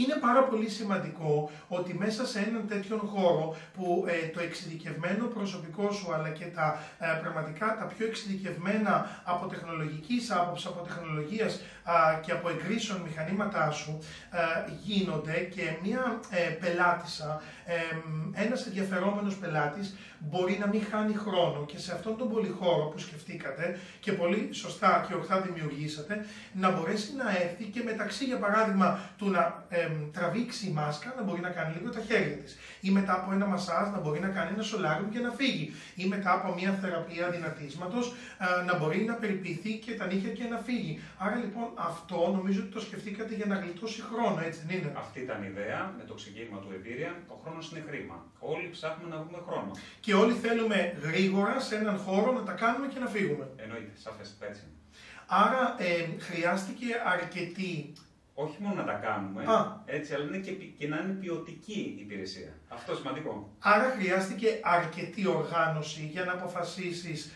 Είναι πάρα πολύ σημαντικό ότι μέσα σε έναν τέτοιον χώρο που ε, το εξειδικευμένο προσωπικό σου αλλά και τα ε, πραγματικά τα πιο εξειδικευμένα από τεχνολογικής άποψης, από τεχνολογίας α, και από εγκρίσεων μηχανήματά σου ε, γίνονται και μια ε, πελάτησα, ε, ένας ενδιαφερόμενος πελάτης μπορεί να μην χάνει χρόνο και σε αυτόν τον πολυχώρο που σκεφτήκατε και πολύ σωστά και ορθά δημιουργήσατε, να μπορέσει να έρθει και μεταξύ, για παράδειγμα, του να εμ, τραβήξει η μάσκα, να μπορεί να κάνει λίγο τα χέρια της. Ή μετά από ένα μασάζ να μπορεί να κάνει ένα σολάριο και να φύγει. Ή μετά από μια θεραπεία δυνατίσματος ε, να μπορεί να περιποιηθεί και τα νύχια και να φύγει. Άρα λοιπόν αυτό νομίζω ότι το σκεφτήκατε για να γλιτώσει χρόνο, έτσι δεν είναι; Αυτή ήταν η ιδέα με το ξεκίνημα του Ethereum. Ο χρόνο είναι χρήμα. Όλοι ψάχνουμε να βρούμε χρόνο. Και όλοι θέλουμε γρήγορα σε έναν χώρο να τα κάνουμε και να φύγουμε. Εννοείται, σαφέστατα έτσι. είναι. Άρα ε, χρειάστηκε αρκετή Όχι μόνο να τα κάνουμε, Α. έτσι, αλλά είναι και, ποι- και να είναι ποιοτική υπηρεσία. Αυτό σημαντικό. Άρα χρειάστηκε αρκετή οργάνωση για να αποφασίσεις α,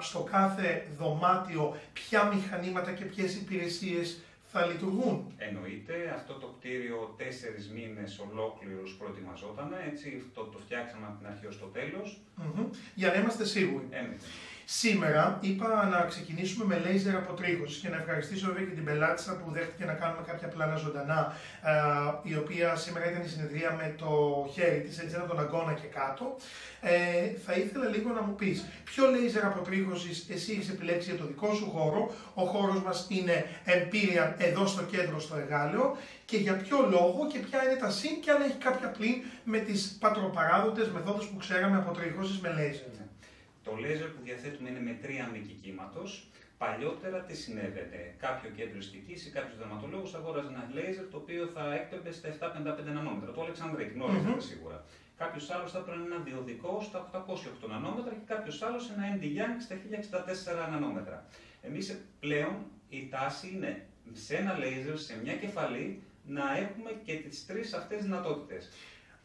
στο κάθε δωμάτιο ποια μηχανήματα και ποιες υπηρεσίες θα λειτουργούν; Εννοείται, αυτό το κτίριο τέσσερις μήνες ολόκληρου προετοιμαζόταν. Έτσι, το, το φτιάξαμε από την αρχή ως το τέλος. Μμμ. Για να είμαστε σίγουροι. Εννοείται. Σήμερα είπα να ξεκινήσουμε με λέιζερ αποτρίχωση και να ευχαριστήσω βέβαια και την πελάτησα που δέχτηκε να κάνουμε κάποια πλάνα ζωντανά, α, η οποία σήμερα ήταν η συνεδρία με το χέρι της, έτσι ένα τον αγκώνα και κάτω. Ε, θα ήθελα λίγο να μου πεις, ποιο λέιζερ αποτρίχωσης εσύ έχεις επιλέξει για το δικό σου χώρο, ο χώρος μας είναι Empyrean εδώ στο κέντρο στο Εγάλεο και για ποιο λόγο και ποια είναι τα συν και αν έχει κάποια πλήν με τις πατροπαράδοτες μεθόδους που ξέραμε αποτρίχωσης με λέιζερ; Ναι. Το λέιζερ που διαθέτουμε είναι με τρία μήκη κύματος. Παλιότερα τι συνέβαινε; Κάποιο κέντρο αισθητική ή κάποιος δερματολόγος αγόραζε ένα λέιζερ το οποίο θα έκπαιμπε στα 755 νανόμετρα. Το Αλεξανδρέτη, γνωρίζετε σίγουρα. Κάποιος άλλος θα έπαιρνε ένα διοδικό στα 808 νανόμετρα και κάποιος άλλος ένα ND Young στα 1064 νανόμετρα. Εμείς πλέον η τάση είναι σε ένα λέιζερ, σε μια κεφαλή, να έχουμε και τις τρεις αυτές δυνατότητες.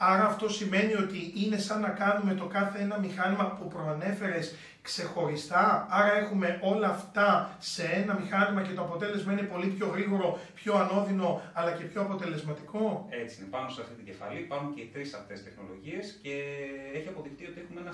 Άρα αυτό σημαίνει ότι είναι σαν να κάνουμε το κάθε ένα μηχάνημα που προανέφερες ξεχωριστά. Άρα έχουμε όλα αυτά σε ένα μηχάνημα και το αποτέλεσμα είναι πολύ πιο γρήγορο, πιο ανώδυνο αλλά και πιο αποτελεσματικό. Έτσι είναι, πάνω σε αυτή την κεφαλή υπάρχουν και οι τρεις αυτές τεχνολογίες και έχει αποδειχτεί ότι έχουμε ένα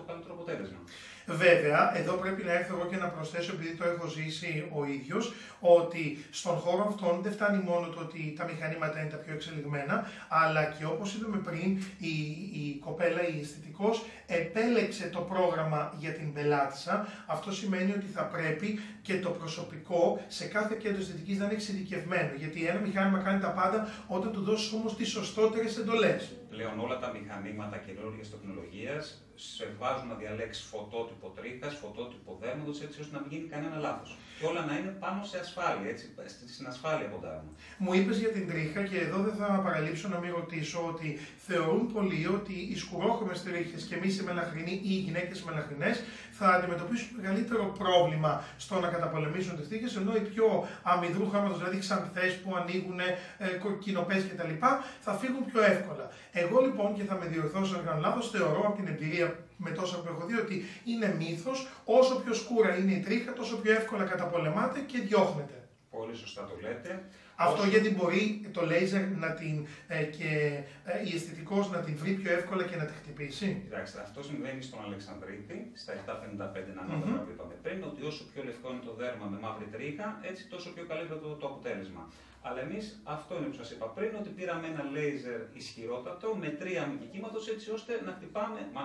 40% καλύτερο αποτέλεσμα. Βέβαια, εδώ πρέπει να έρθω εγώ και να προσθέσω, επειδή το έχω ζήσει ο ίδιος, ότι στον χώρο αυτόν δεν φτάνει μόνο το ότι τα μηχανήματα είναι τα πιο εξελιγμένα, αλλά και όπως είπαμε πριν, η, η κοπέλα, η αισθητικός, επέλεξε το πρόγραμμα για την πελάτησα. Αυτό σημαίνει ότι θα πρέπει και το προσωπικό σε κάθε κέντρο αισθητικής να είναι εξειδικευμένο. Γιατί ένα μηχάνημα κάνει τα πάντα όταν του δώσεις όμως τις σωστότερες εντολές. Πλέον όλα τα μηχανήματα καινούργιας τεχνολογίας σε βάζουν να διαλέξεις φωτότυπο τρίχας, φωτότυπο δέρματος, έτσι ώστε να μην γίνει κανένα λάθος. Και όλα να είναι πάνω σε ασφάλεια, έτσι, στην ασφάλεια ποντάρουμε. Μου είπες για την τρίχα και εδώ δεν θα παραλείψω να μην ρωτήσω ότι θεωρούν πολλοί ότι οι σκουρόχρωμες τρίχες και εμείς οι μελαχρινοί ή οι γυναίκες μελαχρινές θα αντιμετωπίσουν μεγαλύτερο πρόβλημα στο να καταπολεμήσουν τις τρίχες ενώ οι πιο αμυδρού χρώματος, δηλαδή ξανθές που ανοίγουν ε, κοκκινοπές κτλ. θα φύγουν πιο εύκολα. Εγώ λοιπόν και θα με διορθώσω αν κάνω λάθος, θεωρώ από την εμπειρία με τόσα που έχω δει ότι είναι μύθος όσο πιο σκούρα είναι η τρίχα, τόσο πιο εύκολα καταπολεμάται και διώχνεται. Πολύ σωστά το λέτε. Αυτό Όσο- γιατί μπορεί το λέιζερ να την, ε, και ε, η αισθητικός να την βρει πιο εύκολα και να τη χτυπήσει. Κοιτάξτε, αυτό συμβαίνει στον Αλεξανδρίτη, στα 755 νανόμετρα που είπαμε πριν, ότι όσο πιο λευκό είναι το δέρμα με μαύρη τρίχα, έτσι τόσο πιο καλύτερο το, το αποτέλεσμα. Αλλά εμείς αυτό είναι που σας είπα πριν, ότι πήραμε ένα λέιζερ ισχυρότατο με τρία μήκη κύματος, έτσι ώστε να χτυπάμε, μα,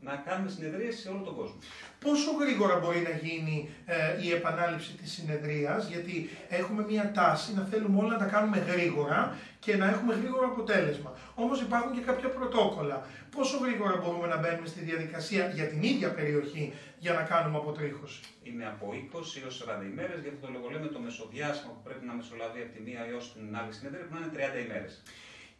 να κάνουμε συνεδρίες σε όλο τον κόσμο. Πόσο γρήγορα μπορεί να γίνει ε, η επανάληψη της συνεδρίας, γιατί έχουμε μια τάση να θέλουμε όλα να τα κάνουμε γρήγορα και να έχουμε γρήγορο αποτέλεσμα. Όμως υπάρχουν και κάποια πρωτόκολλα. Πόσο γρήγορα μπορούμε να μπαίνουμε στη διαδικασία για την ίδια περιοχή για να κάνουμε αποτρίχωση; Είναι από 20 έως 40 ημέρες, γιατί το λόγο λέμε το μεσοδιάστημα που πρέπει να μεσολαβεί από τη μία έως την άλλη συνεδρία πρέπει να είναι 30 ημέρες.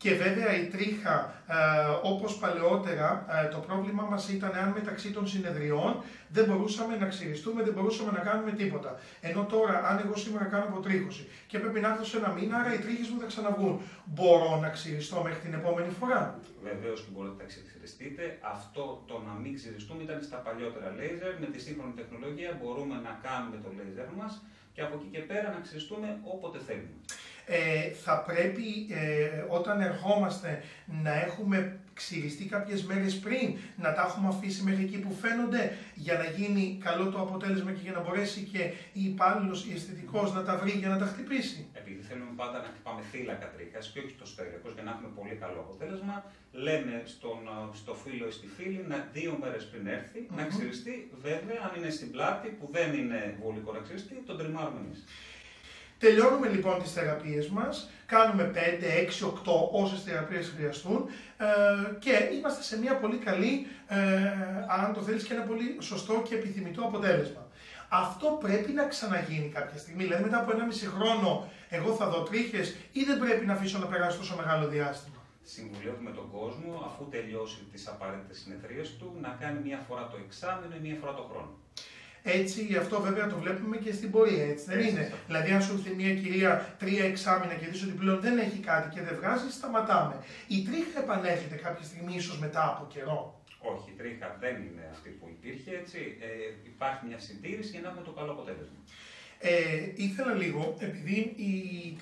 Και βέβαια η τρίχα, ε, όπως παλαιότερα, ε, το πρόβλημα μας ήταν αν μεταξύ των συνεδριών δεν μπορούσαμε να ξυριστούμε, δεν μπορούσαμε να κάνουμε τίποτα. Ενώ τώρα, αν εγώ σήμερα κάνω αποτρίχωση και πρέπει να έρθω σε ένα μήνα, άρα οι τρίχες μου θα ξαναβγούν. Μπορώ να ξυριστώ μέχρι την επόμενη φορά; Βεβαίως και μπορείτε να ξεχειριστείτε. Αυτό το να μην ξυριστούμε ήταν στα παλιότερα λέιζερ. Με τη σύγχρονη τεχνολογία μπορούμε να κάνουμε το λέιζερ μας και από εκεί και πέρα να ξυριστούμε όποτε θέλουμε. Ε, θα πρέπει ε, όταν ερχόμαστε να έχουμε ξυριστεί κάποιες μέρες πριν, να τα έχουμε αφήσει μέχρι εκεί που φαίνονται για να γίνει καλό το αποτέλεσμα και για να μπορέσει και η υπάλληλος, η αισθητικός να τα βρει για να τα χτυπήσει. Επειδή θέλουμε πάντα να χτυπάμε θύλακα τρίχα και όχι το στέλεχος για να έχουμε πολύ καλό αποτέλεσμα, λέμε στον, α, στο φίλο ή στη φίλη να δύο μέρες πριν έρθει να ξυριστεί. Βέβαια, αν είναι στην πλάτη που δεν είναι βολικό να ξυριστεί, τον τριμάρουμε εμείς. Τελειώνουμε λοιπόν τις θεραπείες μας, κάνουμε 5, 6, 8 όσες θεραπείες χρειαστούν ε, και είμαστε σε μια πολύ καλή, ε, αν το θέλεις και ένα πολύ σωστό και επιθυμητό αποτέλεσμα. Αυτό πρέπει να ξαναγίνει κάποια στιγμή, δηλαδή μετά από ένα μισή χρόνο εγώ θα δω τρίχες ή δεν πρέπει να αφήσω να περάσει τόσο μεγάλο διάστημα. Συμβουλεύουμε τον κόσμο, αφού τελειώσει τις απαραίτητες συνεδρίες του, να κάνει μία φορά το εξάμεινο ή μία φορά το χρόνο. Έτσι, αυτό βέβαια το βλέπουμε και στην πορεία, έτσι δεν Έτσι, είναι. σαφώς. Δηλαδή, αν σου έρθει μια κυρία τρία εξάμεινα και δεις ότι πλέον δεν έχει κάτι και δεν βγάζεις, σταματάμε. Η τρίχα επανέρχεται κάποια στιγμή, ίσως μετά από καιρό. Όχι, η τρίχα δεν είναι αυτή που υπήρχε, έτσι. Ε, υπάρχει μια συντήρηση για να έχουμε το καλό αποτέλεσμα. Ε, ήθελα λίγο, επειδή οι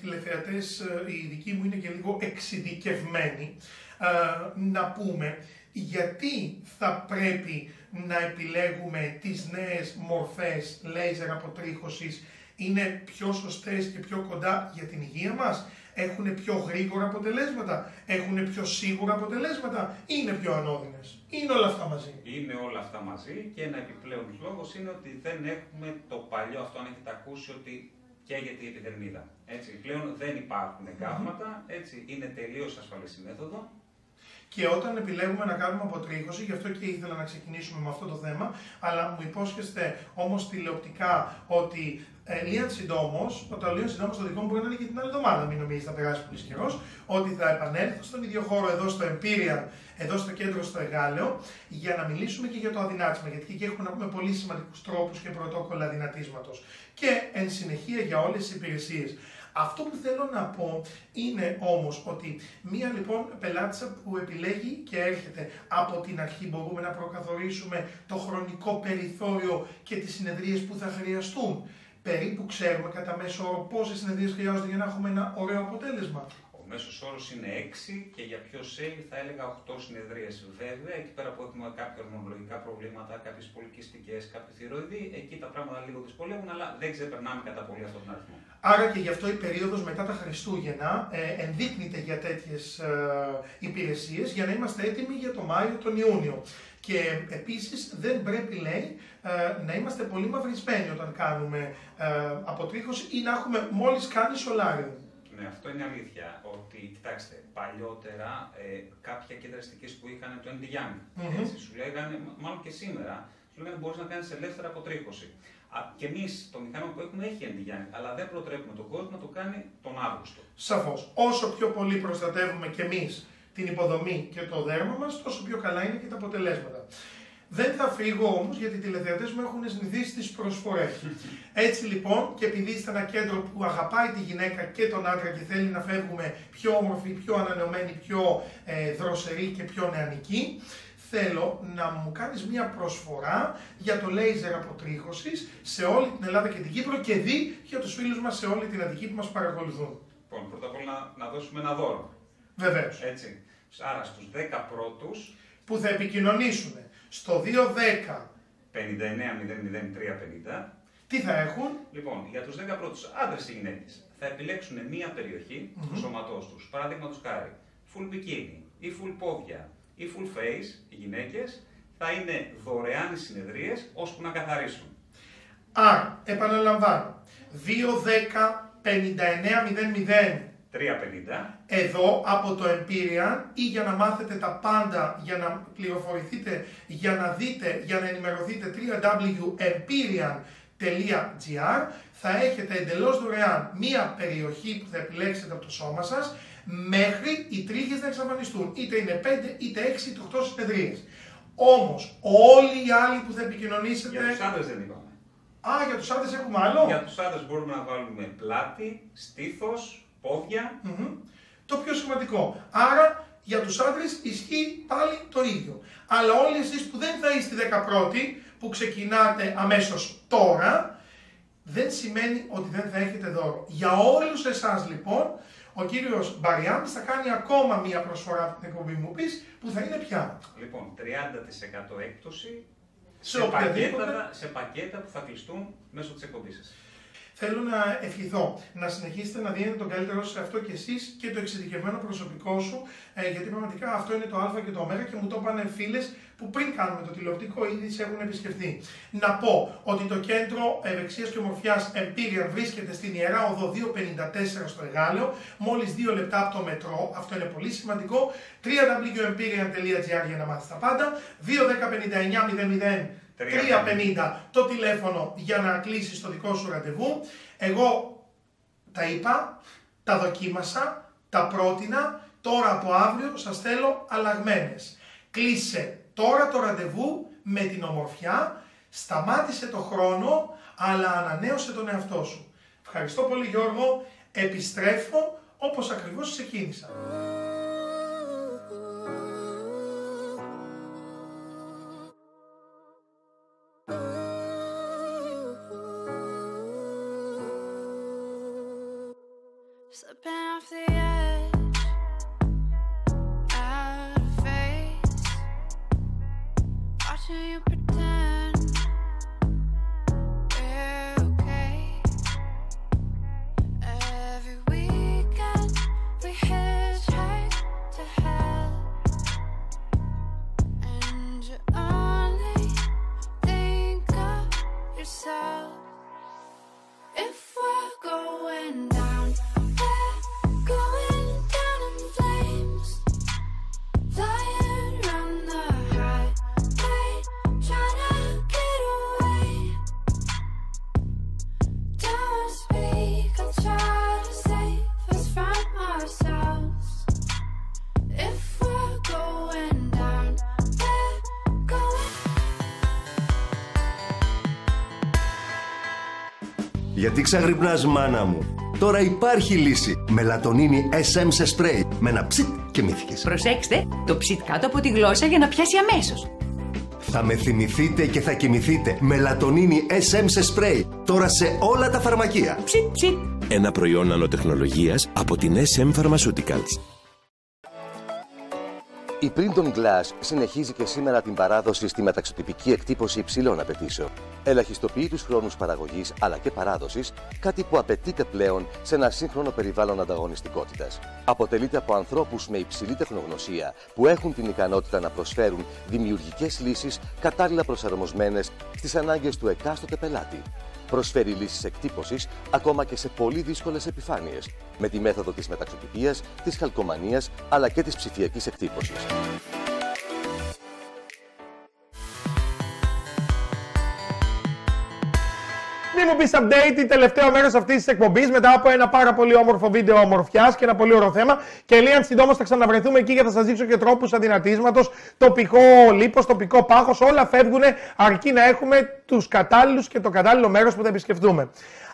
τηλεθεατές, ε, οι δικοί μου είναι και λίγο εξειδικευμένοι, ε, να πούμε γιατί θα πρέπει να επιλέγουμε τις νέες μορφές λέιζερ αποτρίχωσης, είναι πιο σωστές και πιο κοντά για την υγεία μας, έχουν πιο γρήγορα αποτελέσματα, έχουν πιο σίγουρα αποτελέσματα ή είναι πιο ανώδυνες. Είναι όλα αυτά μαζί. Είναι όλα αυτά μαζί και ένα επιπλέον λόγος είναι ότι δεν έχουμε το παλιό αυτό, αν έχετε ακούσει, ότι καίγεται η επιδερμίδα. Έτσι, πλέον δεν υπάρχουν εγκάβματα, έτσι, είναι τελείως ασφαλής η μέθοδο. Και όταν επιλέγουμε να κάνουμε αποτρίχωση, γι' αυτό και ήθελα να ξεκινήσουμε με αυτό το θέμα, αλλά μου υπόσχεστε όμως τηλεοπτικά ότι ε, λίγαν συντόμω, όταν λίγαν συντόμω το δικό μου μπορεί να είναι και την άλλη εβδομάδα, μην νομίζετε θα περάσει πολύ καιρός, ότι θα επανέλθω στον ίδιο χώρο εδώ στο Empyrean, εδώ στο κέντρο στο Εγάλεο, για να μιλήσουμε και για το αδυνάτισμα. Γιατί εκεί έχουμε να πούμε πολύ σημαντικούς τρόπους και πρωτόκολλα αδυνατίσματο. Και εν συνεχεία για όλες τις υπηρεσίες. Αυτό που θέλω να πω είναι όμως ότι μία λοιπόν πελάτησα που επιλέγει και έρχεται από την αρχή μπορούμε να προκαθορίσουμε το χρονικό περιθώριο και τις συνεδρίες που θα χρειαστούν. Περίπου ξέρουμε κατά μέσο όρο πόσες συνεδρίες χρειάζονται για να έχουμε ένα ωραίο αποτέλεσμα. Ο μέσος όρος είναι 6 και για πιο σέλι θα έλεγα 8 συνεδρίες. Βέβαια, εκεί πέρα που έχουμε κάποια ορμονολογικά προβλήματα, κάποιες πολυκυστικές, κάποιοι θηροειδή, εκεί τα πράγματα λίγο δυσκολεύουν, αλλά δεν ξεπερνάμε κατά πολύ αυτόν τον αριθμό. Άρα και γι' αυτό η περίοδος μετά τα Χριστούγεννα ε, ενδείκνυται για τέτοιες ε, υπηρεσίες για να είμαστε έτοιμοι για το Μάιο, τον Ιούνιο. Και επίσης δεν πρέπει, λέει, ε, να είμαστε πολύ μαυρισμένοι όταν κάνουμε ε, αποτρίχωση ή να έχουμε μόλις κάνει σολάριο. Ναι, αυτό είναι αλήθεια. Ότι, κοιτάξτε, παλιότερα ε, κάποια κέντρα αστικής που είχαν το Andy Young, Μμμ. έτσι, σου λέγανε, μάλλον και σήμερα, σου λέγανε μπορείς να κάνεις ελεύθερα αποτρίχωση. Α, και εμείς το μηχάνημα που έχουμε έχει Andy Young, αλλά δεν προτρέπουμε τον κόσμο να το κάνει τον Αύγουστο. Σαφώς. Όσο πιο πολύ προστατεύουμε κι εμείς την υποδομή και το δέρμα μας, τόσο πιο καλά είναι και τα αποτελέσματα. Δεν θα φύγω όμως γιατί οι τηλεθεατές μου έχουν συνηθίσει τις προσφορές. [LAUGHS] Έτσι λοιπόν και επειδή είστε ένα κέντρο που αγαπάει τη γυναίκα και τον άντρα και θέλει να φεύγουμε πιο όμορφοι, πιο ανανεωμένοι, πιο ε, δροσεροί και πιο νεανικοί, θέλω να μου κάνεις μια προσφορά για το λέιζερ αποτρίχωσης σε όλη την Ελλάδα και την Κύπρο και δι για τους φίλους μας σε όλη την Αττική που μας παρακολουθούν. Λοιπόν, πρώτα απ' όλα να, να δώσουμε ένα δώρο. Βεβαίως. Έτσι. Άρα στους 10 πρώτους, Που θα επικοινωνήσουν στο 210 59-003-50, τι θα έχουν; Λοιπόν, για τους 10 πρώτους άντρες ή γυναίκες θα επιλέξουν μία περιοχή τους σώματό τους. Παραδείγματος χάρη, full bikini ή full πόδια ή full face, οι γυναίκες, θα είναι δωρεάν οι συνεδρίες ώσπου να καθαρίσουν. Άρα, επαναλαμβάνω, 210 5900 3,50 εδώ από το Empyrean ή για να μάθετε τα πάντα, για να πληροφορηθείτε, για να δείτε, για να ενημερωθείτε www.empyrean.gr θα έχετε εντελώς δωρεάν μία περιοχή που θα επιλέξετε από το σώμα σας μέχρι οι τρίχες να εξαφανιστούν. Είτε είναι 5, είτε 6, είτε 8 συνεδρίες. Όμως, όλοι οι άλλοι που θα επικοινωνήσετε... Για τους άντρες δεν είπαμε. Α, για τους άντρες έχουμε άλλο. Για τους άντρες μπορούμε να βάλουμε πλάτη, στήθος, πόδια. Μμμ. Το πιο σημαντικό. Άρα για τους άντρες ισχύει πάλι το ίδιο. Αλλά όλοι εσείς που δεν θα είστε 11η, που ξεκινάτε αμέσως τώρα, δεν σημαίνει ότι δεν θα έχετε δώρο. Για όλους εσάς λοιπόν, ο κύριος Μπαριάμις θα κάνει ακόμα μία προσφορά από την εκπομπή μου πεις, που θα είναι πια. Λοιπόν, 30% έκπτωση Σε σε, οποιαδήποτε- πακέτα, σε πακέτα που θα κλειστούν μέσω της εκπομπής σας. Θέλω να ευχηθώ να συνεχίσετε να δίνετε τον καλύτερο σε αυτό και εσείς και το εξειδικευμένο προσωπικό σου, ε, γιατί πραγματικά αυτό είναι το Α και το Ω και μου το είπαν φίλες που πριν κάνουμε το τηλεοπτικό ήδη σε έχουν επισκεφθεί. Να πω ότι το κέντρο ευεξίας και ομορφιάς Empyrean βρίσκεται στην Ιερά Οδό 254 στο Εγάλεο, μόλις δύο λεπτά από το μετρό, αυτό είναι πολύ σημαντικό, www.empyrean.gr για να μάθεις τα πάντα, 2105900 350 το τηλέφωνο για να κλείσει το δικό σου ραντεβού. Εγώ τα είπα, τα δοκίμασα, τα πρότεινα, τώρα από αύριο σας θέλω αλλαγμένες. Κλείσε τώρα το ραντεβού με την ομορφιά, σταμάτησε το χρόνο, αλλά ανανέωσε τον εαυτό σου. Ευχαριστώ πολύ Γιώργο, επιστρέφω όπως ακριβώς ξεκίνησα. You Γιατί ξαγρυπνάς μάνα μου. Τώρα υπάρχει λύση. Μελατονίνη SM σε σπρέι. Με ένα ψιτ και μύθηκες. Προσέξτε, το ψιτ κάτω από τη γλώσσα για να πιάσει αμέσως. Θα με θυμηθείτε και θα κοιμηθείτε. Μελατονίνη SM σε σπρέι. Τώρα σε όλα τα φαρμακεία. Ψιτ, ψιτ. Ένα προϊόν νανοτεχνολογίας από την SM Pharmaceuticals. Η Printon Glass συνεχίζει και σήμερα την παράδοση στη μεταξωτυπική εκτύπωση υψηλών απαιτήσεων. Ελαχιστοποιεί τους χρόνους παραγωγής αλλά και παράδοσης, κάτι που απαιτείται πλέον σε ένα σύγχρονο περιβάλλον ανταγωνιστικότητας. Αποτελείται από ανθρώπους με υψηλή τεχνογνωσία που έχουν την ικανότητα να προσφέρουν δημιουργικές λύσεις κατάλληλα προσαρμοσμένες στις ανάγκες του εκάστοτε πελάτη. Προσφέρει λύσεις εκτύπωσης ακόμα και σε πολύ δύσκολες επιφάνειες, με τη μέθοδο της μεταξωτυπίας, της χαλκομανίας αλλά και της ψηφιακής εκτύπωσης. Μη μου πεις update, τελευταίο μέρος αυτής της εκπομπής μετά από ένα πάρα πολύ όμορφο βίντεο ομορφιάς και ένα πολύ ωραίο θέμα. Και λίγαν συντόμως θα ξαναβρεθούμε εκεί για να σας δείξω και τρόπους αδυνατίσματος, τοπικό λίπος, τοπικό πάχος. Όλα φεύγουν αρκεί να έχουμε τους κατάλληλους και το κατάλληλο μέρος που θα επισκεφτούμε.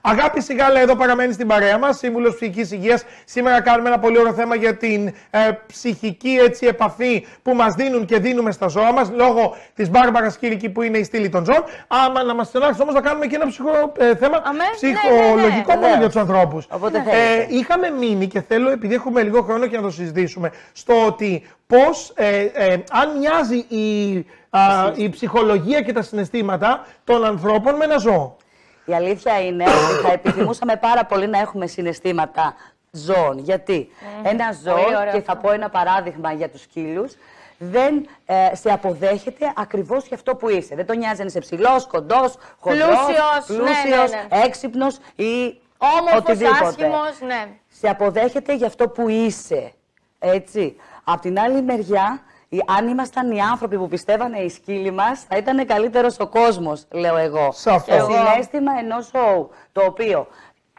Αγάπη Σιγάλα εδώ παραμένει στην παρέα μας, σύμβουλος ψυχικής υγείας. Σήμερα κάνουμε ένα πολύ ωραίο θέμα για την ε, ψυχική έτσι, επαφή που μας δίνουν και δίνουμε στα ζώα μας λόγω της Μπάρμπαρας Κύρικη που είναι η στήλη των ζώων. Άμα να μας στενάξει όμως να κάνουμε και ένα ψυχο, ε, θέμα Αμέ, ναι, ψυχολογικό ναι, ναι, μόνο για τους ανθρώπους. Οπότε Ε, θέλετε. είχαμε μείνει και θέλω, επειδή έχουμε λίγο χρόνο και να το συζητήσουμε, στο ότι πώς, ε, ε, αν μοιάζει η, α, η ψυχολογία και τα συναισθήματα των ανθρώπων με ένα ζώο. Η αλήθεια είναι ότι θα επιθυμούσαμε πάρα πολύ να έχουμε συναισθήματα ζώων. Γιατί ένα ζώο, Πολύ ωραίο και θα αυτό. πω ένα παράδειγμα για τους σκύλους, δεν ε, σε αποδέχεται ακριβώς για αυτό που είσαι. Δεν τον νοιάζει αν είσαι ψηλός, κοντός, χοντρός, Πλούσιος, ναι, πλούσιος, ναι, ναι. έξυπνος ή Όμορφος, οτιδήποτε. άσχημος, ναι. Σε αποδέχεται για αυτό που είσαι. Έτσι. Απ' την άλλη μεριά, οι- αν ήμασταν οι άνθρωποι που πιστεύανε οι σκύλοι μας, θα ήταν καλύτερος ο κόσμος, λέω εγώ. Σαφώς. Το Εγώ. συνέστημα ενός σοου, το οποίο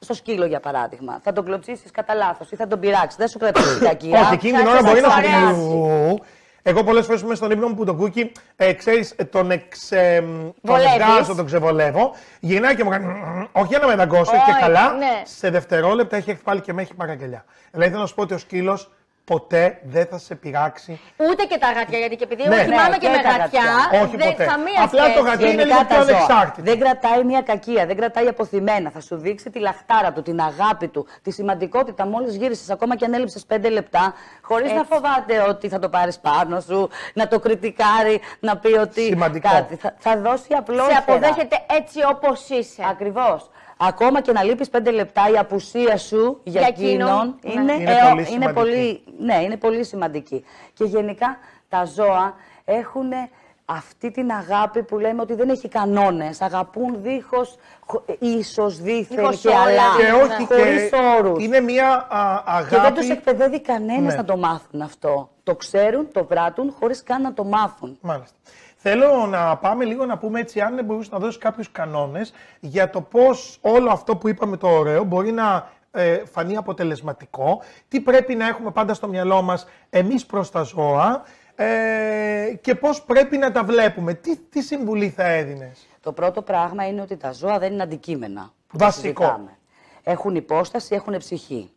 στο σκύλο για παράδειγμα, θα τον κλωτσίσεις κατά λάθος ή θα τον πειράξεις, δεν σου κρατήσει κακία. Όχι, εκείνη την θα ώρα σε μπορεί να αρέσει. σου Εγώ πολλές φορές είμαι στον ύπνο μου που το κούκι, ε, ξέρεις, τον, εξ, ε, τον Βολεύεις. βγάζω, τον ξεβολεύω. Γυρνάει και μου κάνει. Όχι για να με δαγκώσει Όχι, και καλά. ναι. Σε δευτερόλεπτα έχει έρθει πάλι και με έχει παραγγελιά. Δηλαδή θέλω να σου πω ότι ο σκύλος ποτέ δεν θα σε πειράξει. Ούτε και τα γατιά, γιατί και επειδή Ναι. εγώ κοιμάμαι Ναι, και και με τα γατιά, γατιά. Όχι δεν ποτέ. καμία Απλά το σχέση. γατί είναι Γενικά λίγο πιο τα ζώα. ανεξάρτητο. Δεν κρατάει μια κακία, δεν κρατάει αποθυμένα. Θα σου δείξει τη λαχτάρα του, την αγάπη του, τη σημαντικότητα. Μόλις γύρισες, ακόμα και αν έλειψες πέντε λεπτά, χωρίς να φοβάται ότι θα το πάρεις πάνω σου, να το κριτικάρει, να πει ότι. Σημαντικό. Κάτι. Θα, θα δώσει απλό. Σε αποδέχεται έτσι όπως είσαι. Ακριβώς. Ακόμα και να λείπεις πέντε λεπτά, η απουσία σου για, Για εκείνον εκείνον, είναι, ναι. Είναι αιω- πολύ είναι, σημαντική. πολύ, ναι, είναι πολύ σημαντική. Και γενικά τα ζώα έχουν αυτή την αγάπη που λέμε ότι δεν έχει κανόνες. Αγαπούν δίχως, χω- ίσως, δίθεν Δίχως και όρια. αλλά. Και όχι χωρίς και όρους. είναι μια α, αγάπη. Και δεν τους εκπαιδεύει κανένας Ναι. να το μάθουν αυτό. Το ξέρουν, το πράττουν, χωρίς καν να το μάθουν. Μάλιστα. Θέλω να πάμε λίγο να πούμε έτσι, αν μπορούσες να δώσεις κάποιους κανόνες για το πώς όλο αυτό που είπαμε το ωραίο μπορεί να ε, φανεί αποτελεσματικό, τι πρέπει να έχουμε πάντα στο μυαλό μας εμείς προς τα ζώα ε, και πώς πρέπει να τα βλέπουμε. Τι, τι συμβουλή θα έδινες; Το πρώτο πράγμα είναι ότι τα ζώα δεν είναι αντικείμενα. που τα Βασικό. συζητάμε. Έχουν υπόσταση, έχουν ψυχή.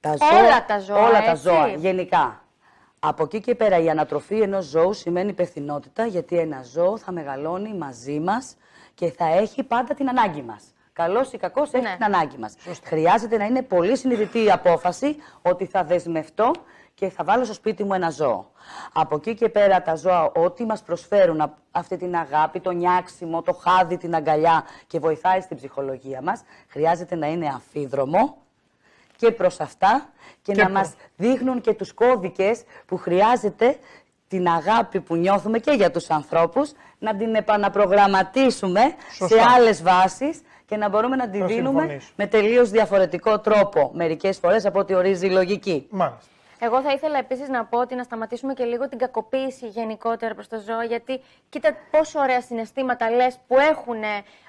Τα Όλα τα ζώα, Όλα τα έτσι. ζώα, γενικά. Από εκεί και πέρα η ανατροφή ενός ζώου σημαίνει υπευθυνότητα γιατί ένα ζώο θα μεγαλώνει μαζί μας και θα έχει πάντα την ανάγκη μας. Καλός ή κακός έχει Ναι. την ανάγκη μας. Χρειάζεται να είναι πολύ συνειδητή η απόφαση ότι θα δεσμευτώ και θα βάλω στο σπίτι μου ένα ζώο. Από εκεί και πέρα τα ζώα, ό,τι μας προσφέρουν α- αυτή την αγάπη, το νιάξιμο, το χάδι, την αγκαλιά και βοηθάει στην ψυχολογία μας, χρειάζεται να είναι αμφίδρομο και προς αυτά και, Και να προ- μας δείχνουν και τους κώδικες που χρειάζεται την αγάπη που νιώθουμε και για τους ανθρώπους, να την επαναπρογραμματίσουμε Σωστά. σε άλλες βάσεις και να μπορούμε να τη Θα δίνουμε συμφωνήσω. με τελείως διαφορετικό τρόπο μερικές φορές από ό,τι ορίζει η λογική. Μάλιστα. Εγώ θα ήθελα επίσης να πω ότι να σταματήσουμε και λίγο την κακοποίηση γενικότερα προς τα ζώα. Γιατί κοίτα πόσο ωραία συναισθήματα λες που έχουν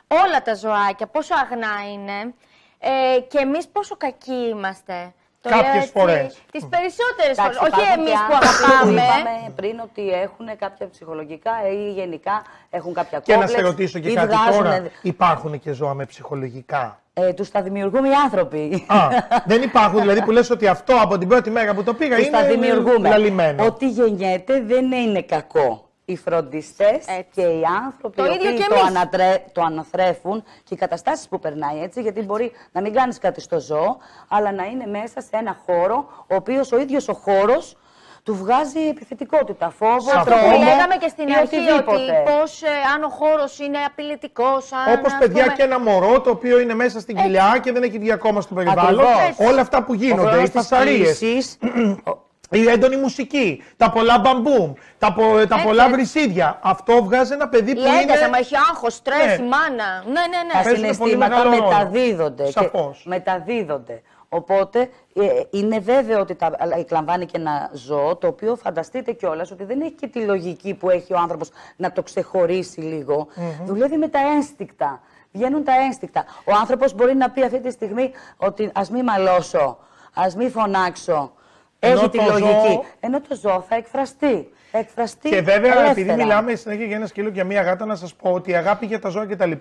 όλα τα ζωάκια, πόσο αγνά είναι. Ε, και εμείς πόσο κακοί είμαστε. Το λέω Κάποιες έτσι, φορές. Τις περισσότερες φορές. Εντάξει, Όχι υπάρχουν εμείς και που άνθρωποι αγαπάμε. Είπαμε πριν ότι έχουν κάποια ψυχολογικά ή γενικά έχουν κάποια Και να κόμπλεξ σε ρωτήσω και ή κάτι βγάζουν, τώρα. Υπάρχουν και ζώα με ψυχολογικά; Ε, τους τα δημιουργούν οι άνθρωποι. Α, δεν υπάρχουν δηλαδή που λες ότι αυτό από την πρώτη μέρα που το πήγα Τους είναι τα δημιουργούμε. λαλημένο. Ό,τι γεννιέται δεν είναι κακό. Οι φροντιστές και οι άνθρωποι Το οι ίδιο οποίοι και το, εμείς. ανατρέ, το αναθρέφουν και οι καταστάσεις που περνάει έτσι, γιατί μπορεί να μην κάνεις κάτι στο ζώο, αλλά να είναι μέσα σε ένα χώρο, ο οποίος ο ίδιος ο χώρος του βγάζει επιθετικότητα, φόβο, Αυτό που τρόμο λέγαμε και στην ή αρχή, ότι οτιδήποτε. πώς, ε, αν ο χώρος είναι απειλητικός, αν. Όπως ας παιδιά πούμε, και ένα μωρό το οποίο είναι μέσα στην κοιλιά και δεν έχει βγει ακόμα στο περιβάλλον. Ακριβώς. Όλα αυτά που Ο γίνονται, χρόνος οι της φασαρίες, κλήσης, [CLEARS THROAT] η έντονη μουσική, τα πολλά μπαμπούμ, τα, πο- τα πολλά βρυσίδια. Αυτό βγάζει ένα παιδί που Η ένταση, είναι. άμα έχει άγχος, στρες, Ναι. η μάνα. Ναι, ναι, ναι. τα Παίζουν πολύ συναισθήματα μεγάλο ρόλο. μεταδίδονται. και- Σαφώς. μεταδίδονται. Οπότε ε, είναι βέβαιο ότι τα αλλά εκλαμβάνει και ένα ζώο, το οποίο φανταστείτε κιόλας ότι δεν έχει και τη λογική που έχει ο άνθρωπος να το ξεχωρίσει λίγο. Δουλεύει με τα ένστικτα. Βγαίνουν τα ένστικτα. Ο άνθρωπος μπορεί να πει αυτή τη στιγμή ότι ας μην μαλώσω, ας μην φωνάξω. Ενώ έχει τη το λογική. ζώο- Ενώ το ζώο θα εκφραστεί. Θα εκφραστεί Και βέβαια, ελεύθερα. επειδή μιλάμε συνέχεια για ένα σκύλο και μια γάτα, να σας πω ότι η αγάπη για τα ζώα κτλ.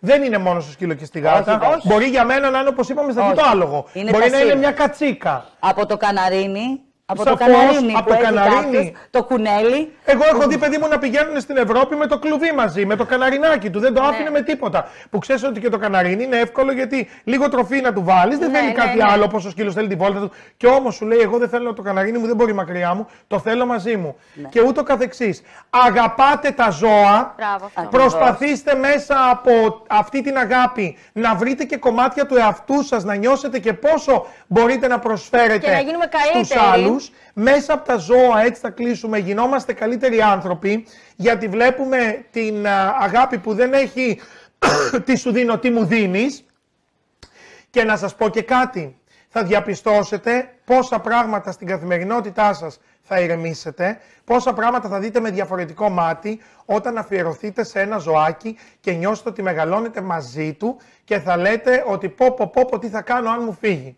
δεν είναι μόνο στο σκύλο και στη γάτα. Όχι, όχι. Μπορεί για μένα να είναι όπως είπαμε στα Όχι. το άλογο. Είναι Μπορεί τα να είναι σύλλα. μια κατσίκα. Από το καναρίνι, από Σαφώς, το καναρίνι από που το έχει καναρίνι. κάποιος, το κουνέλι. Εγώ έχω δει παιδί μου να πηγαίνουν στην Ευρώπη με το κλουβί μαζί, με το καναρινάκι του. Δεν το άφηνε με τίποτα. Που ξέρεις ότι και το καναρίνι είναι εύκολο γιατί λίγο τροφή να του βάλεις, δεν Ναι, θέλει ναι, κάτι ναι. άλλο όπω ο σκύλος θέλει τη βόλτα του. Και όμως σου λέει: Εγώ δεν θέλω το καναρίνι μου, δεν μπορεί μακριά μου, το θέλω μαζί μου. Και ούτω καθεξής. Αγαπάτε τα ζώα. Μπράβο, αυτό. Προσπαθήστε μέσα από αυτή την αγάπη να βρείτε και κομμάτια του εαυτού σας, να νιώσετε και πόσο μπορείτε να προσφέρετε Και να γίνουμε στους καλύτεροι. άλλους. Μέσα από τα ζώα, έτσι θα κλείσουμε, γινόμαστε καλύτεροι άνθρωποι, γιατί βλέπουμε την α, αγάπη που δεν έχει [COUGHS] τι σου δίνω, τι μου δίνεις. Και να σας πω και κάτι. Θα διαπιστώσετε πόσα πράγματα στην καθημερινότητά σας θα ηρεμήσετε, πόσα πράγματα θα δείτε με διαφορετικό μάτι όταν αφιερωθείτε σε ένα ζωάκι και νιώσετε ότι μεγαλώνετε μαζί του και θα λέτε ότι πω πω πω, πω τι θα κάνω αν μου φύγει.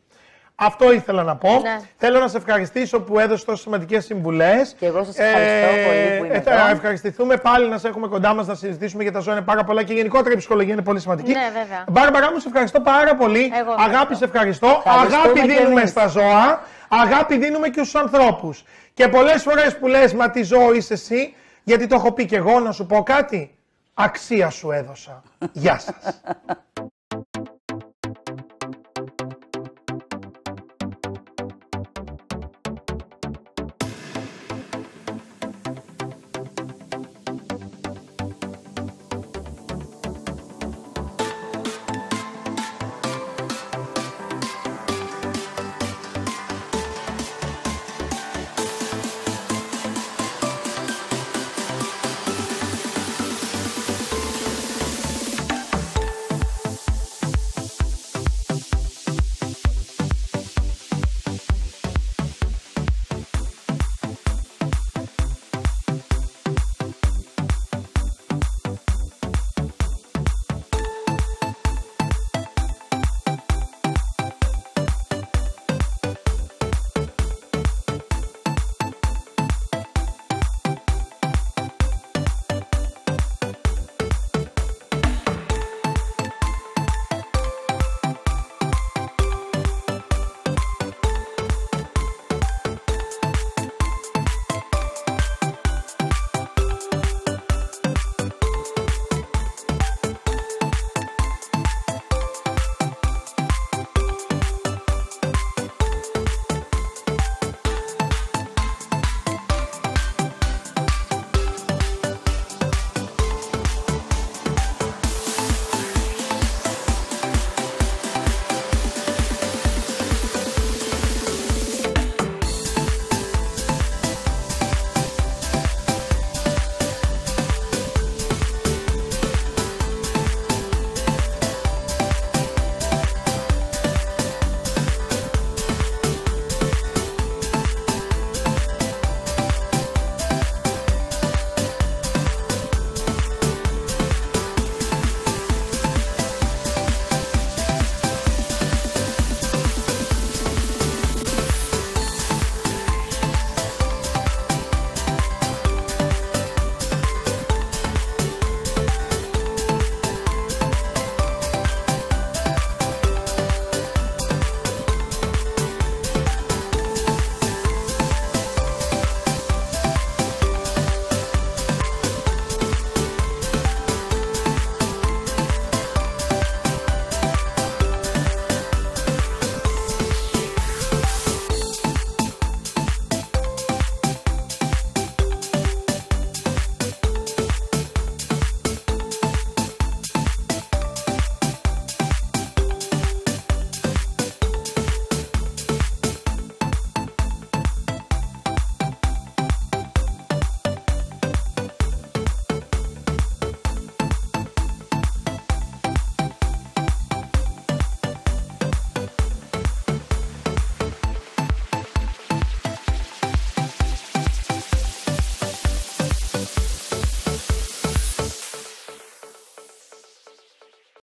Αυτό ήθελα να πω. Ναι. Θέλω να σε ευχαριστήσω που έδωσε τόσο σημαντικές συμβουλές. Και εγώ σας ευχαριστώ πολύ που είμαι θα εδώ. ευχαριστηθούμε πάλι να σε έχουμε κοντά μας να συζητήσουμε για τα ζώα. Είναι πάρα πολλά και γενικότερα η ψυχολογία είναι πολύ σημαντική. Ναι, βέβαια. Μπάρμπαρα μου, σε ευχαριστώ πάρα πολύ. Εγώ Αγάπη, σε ευχαριστώ. Ευχαριστούμε Αγάπη και δίνουμε εμείς. στα ζώα. Αγάπη δίνουμε και στους ανθρώπους. Και πολλές φορές που λες, μα τι ζώο είσαι εσύ, γιατί το έχω πει και εγώ να σου πω κάτι, αξία σου έδωσα. Γεια σας. [LAUGHS]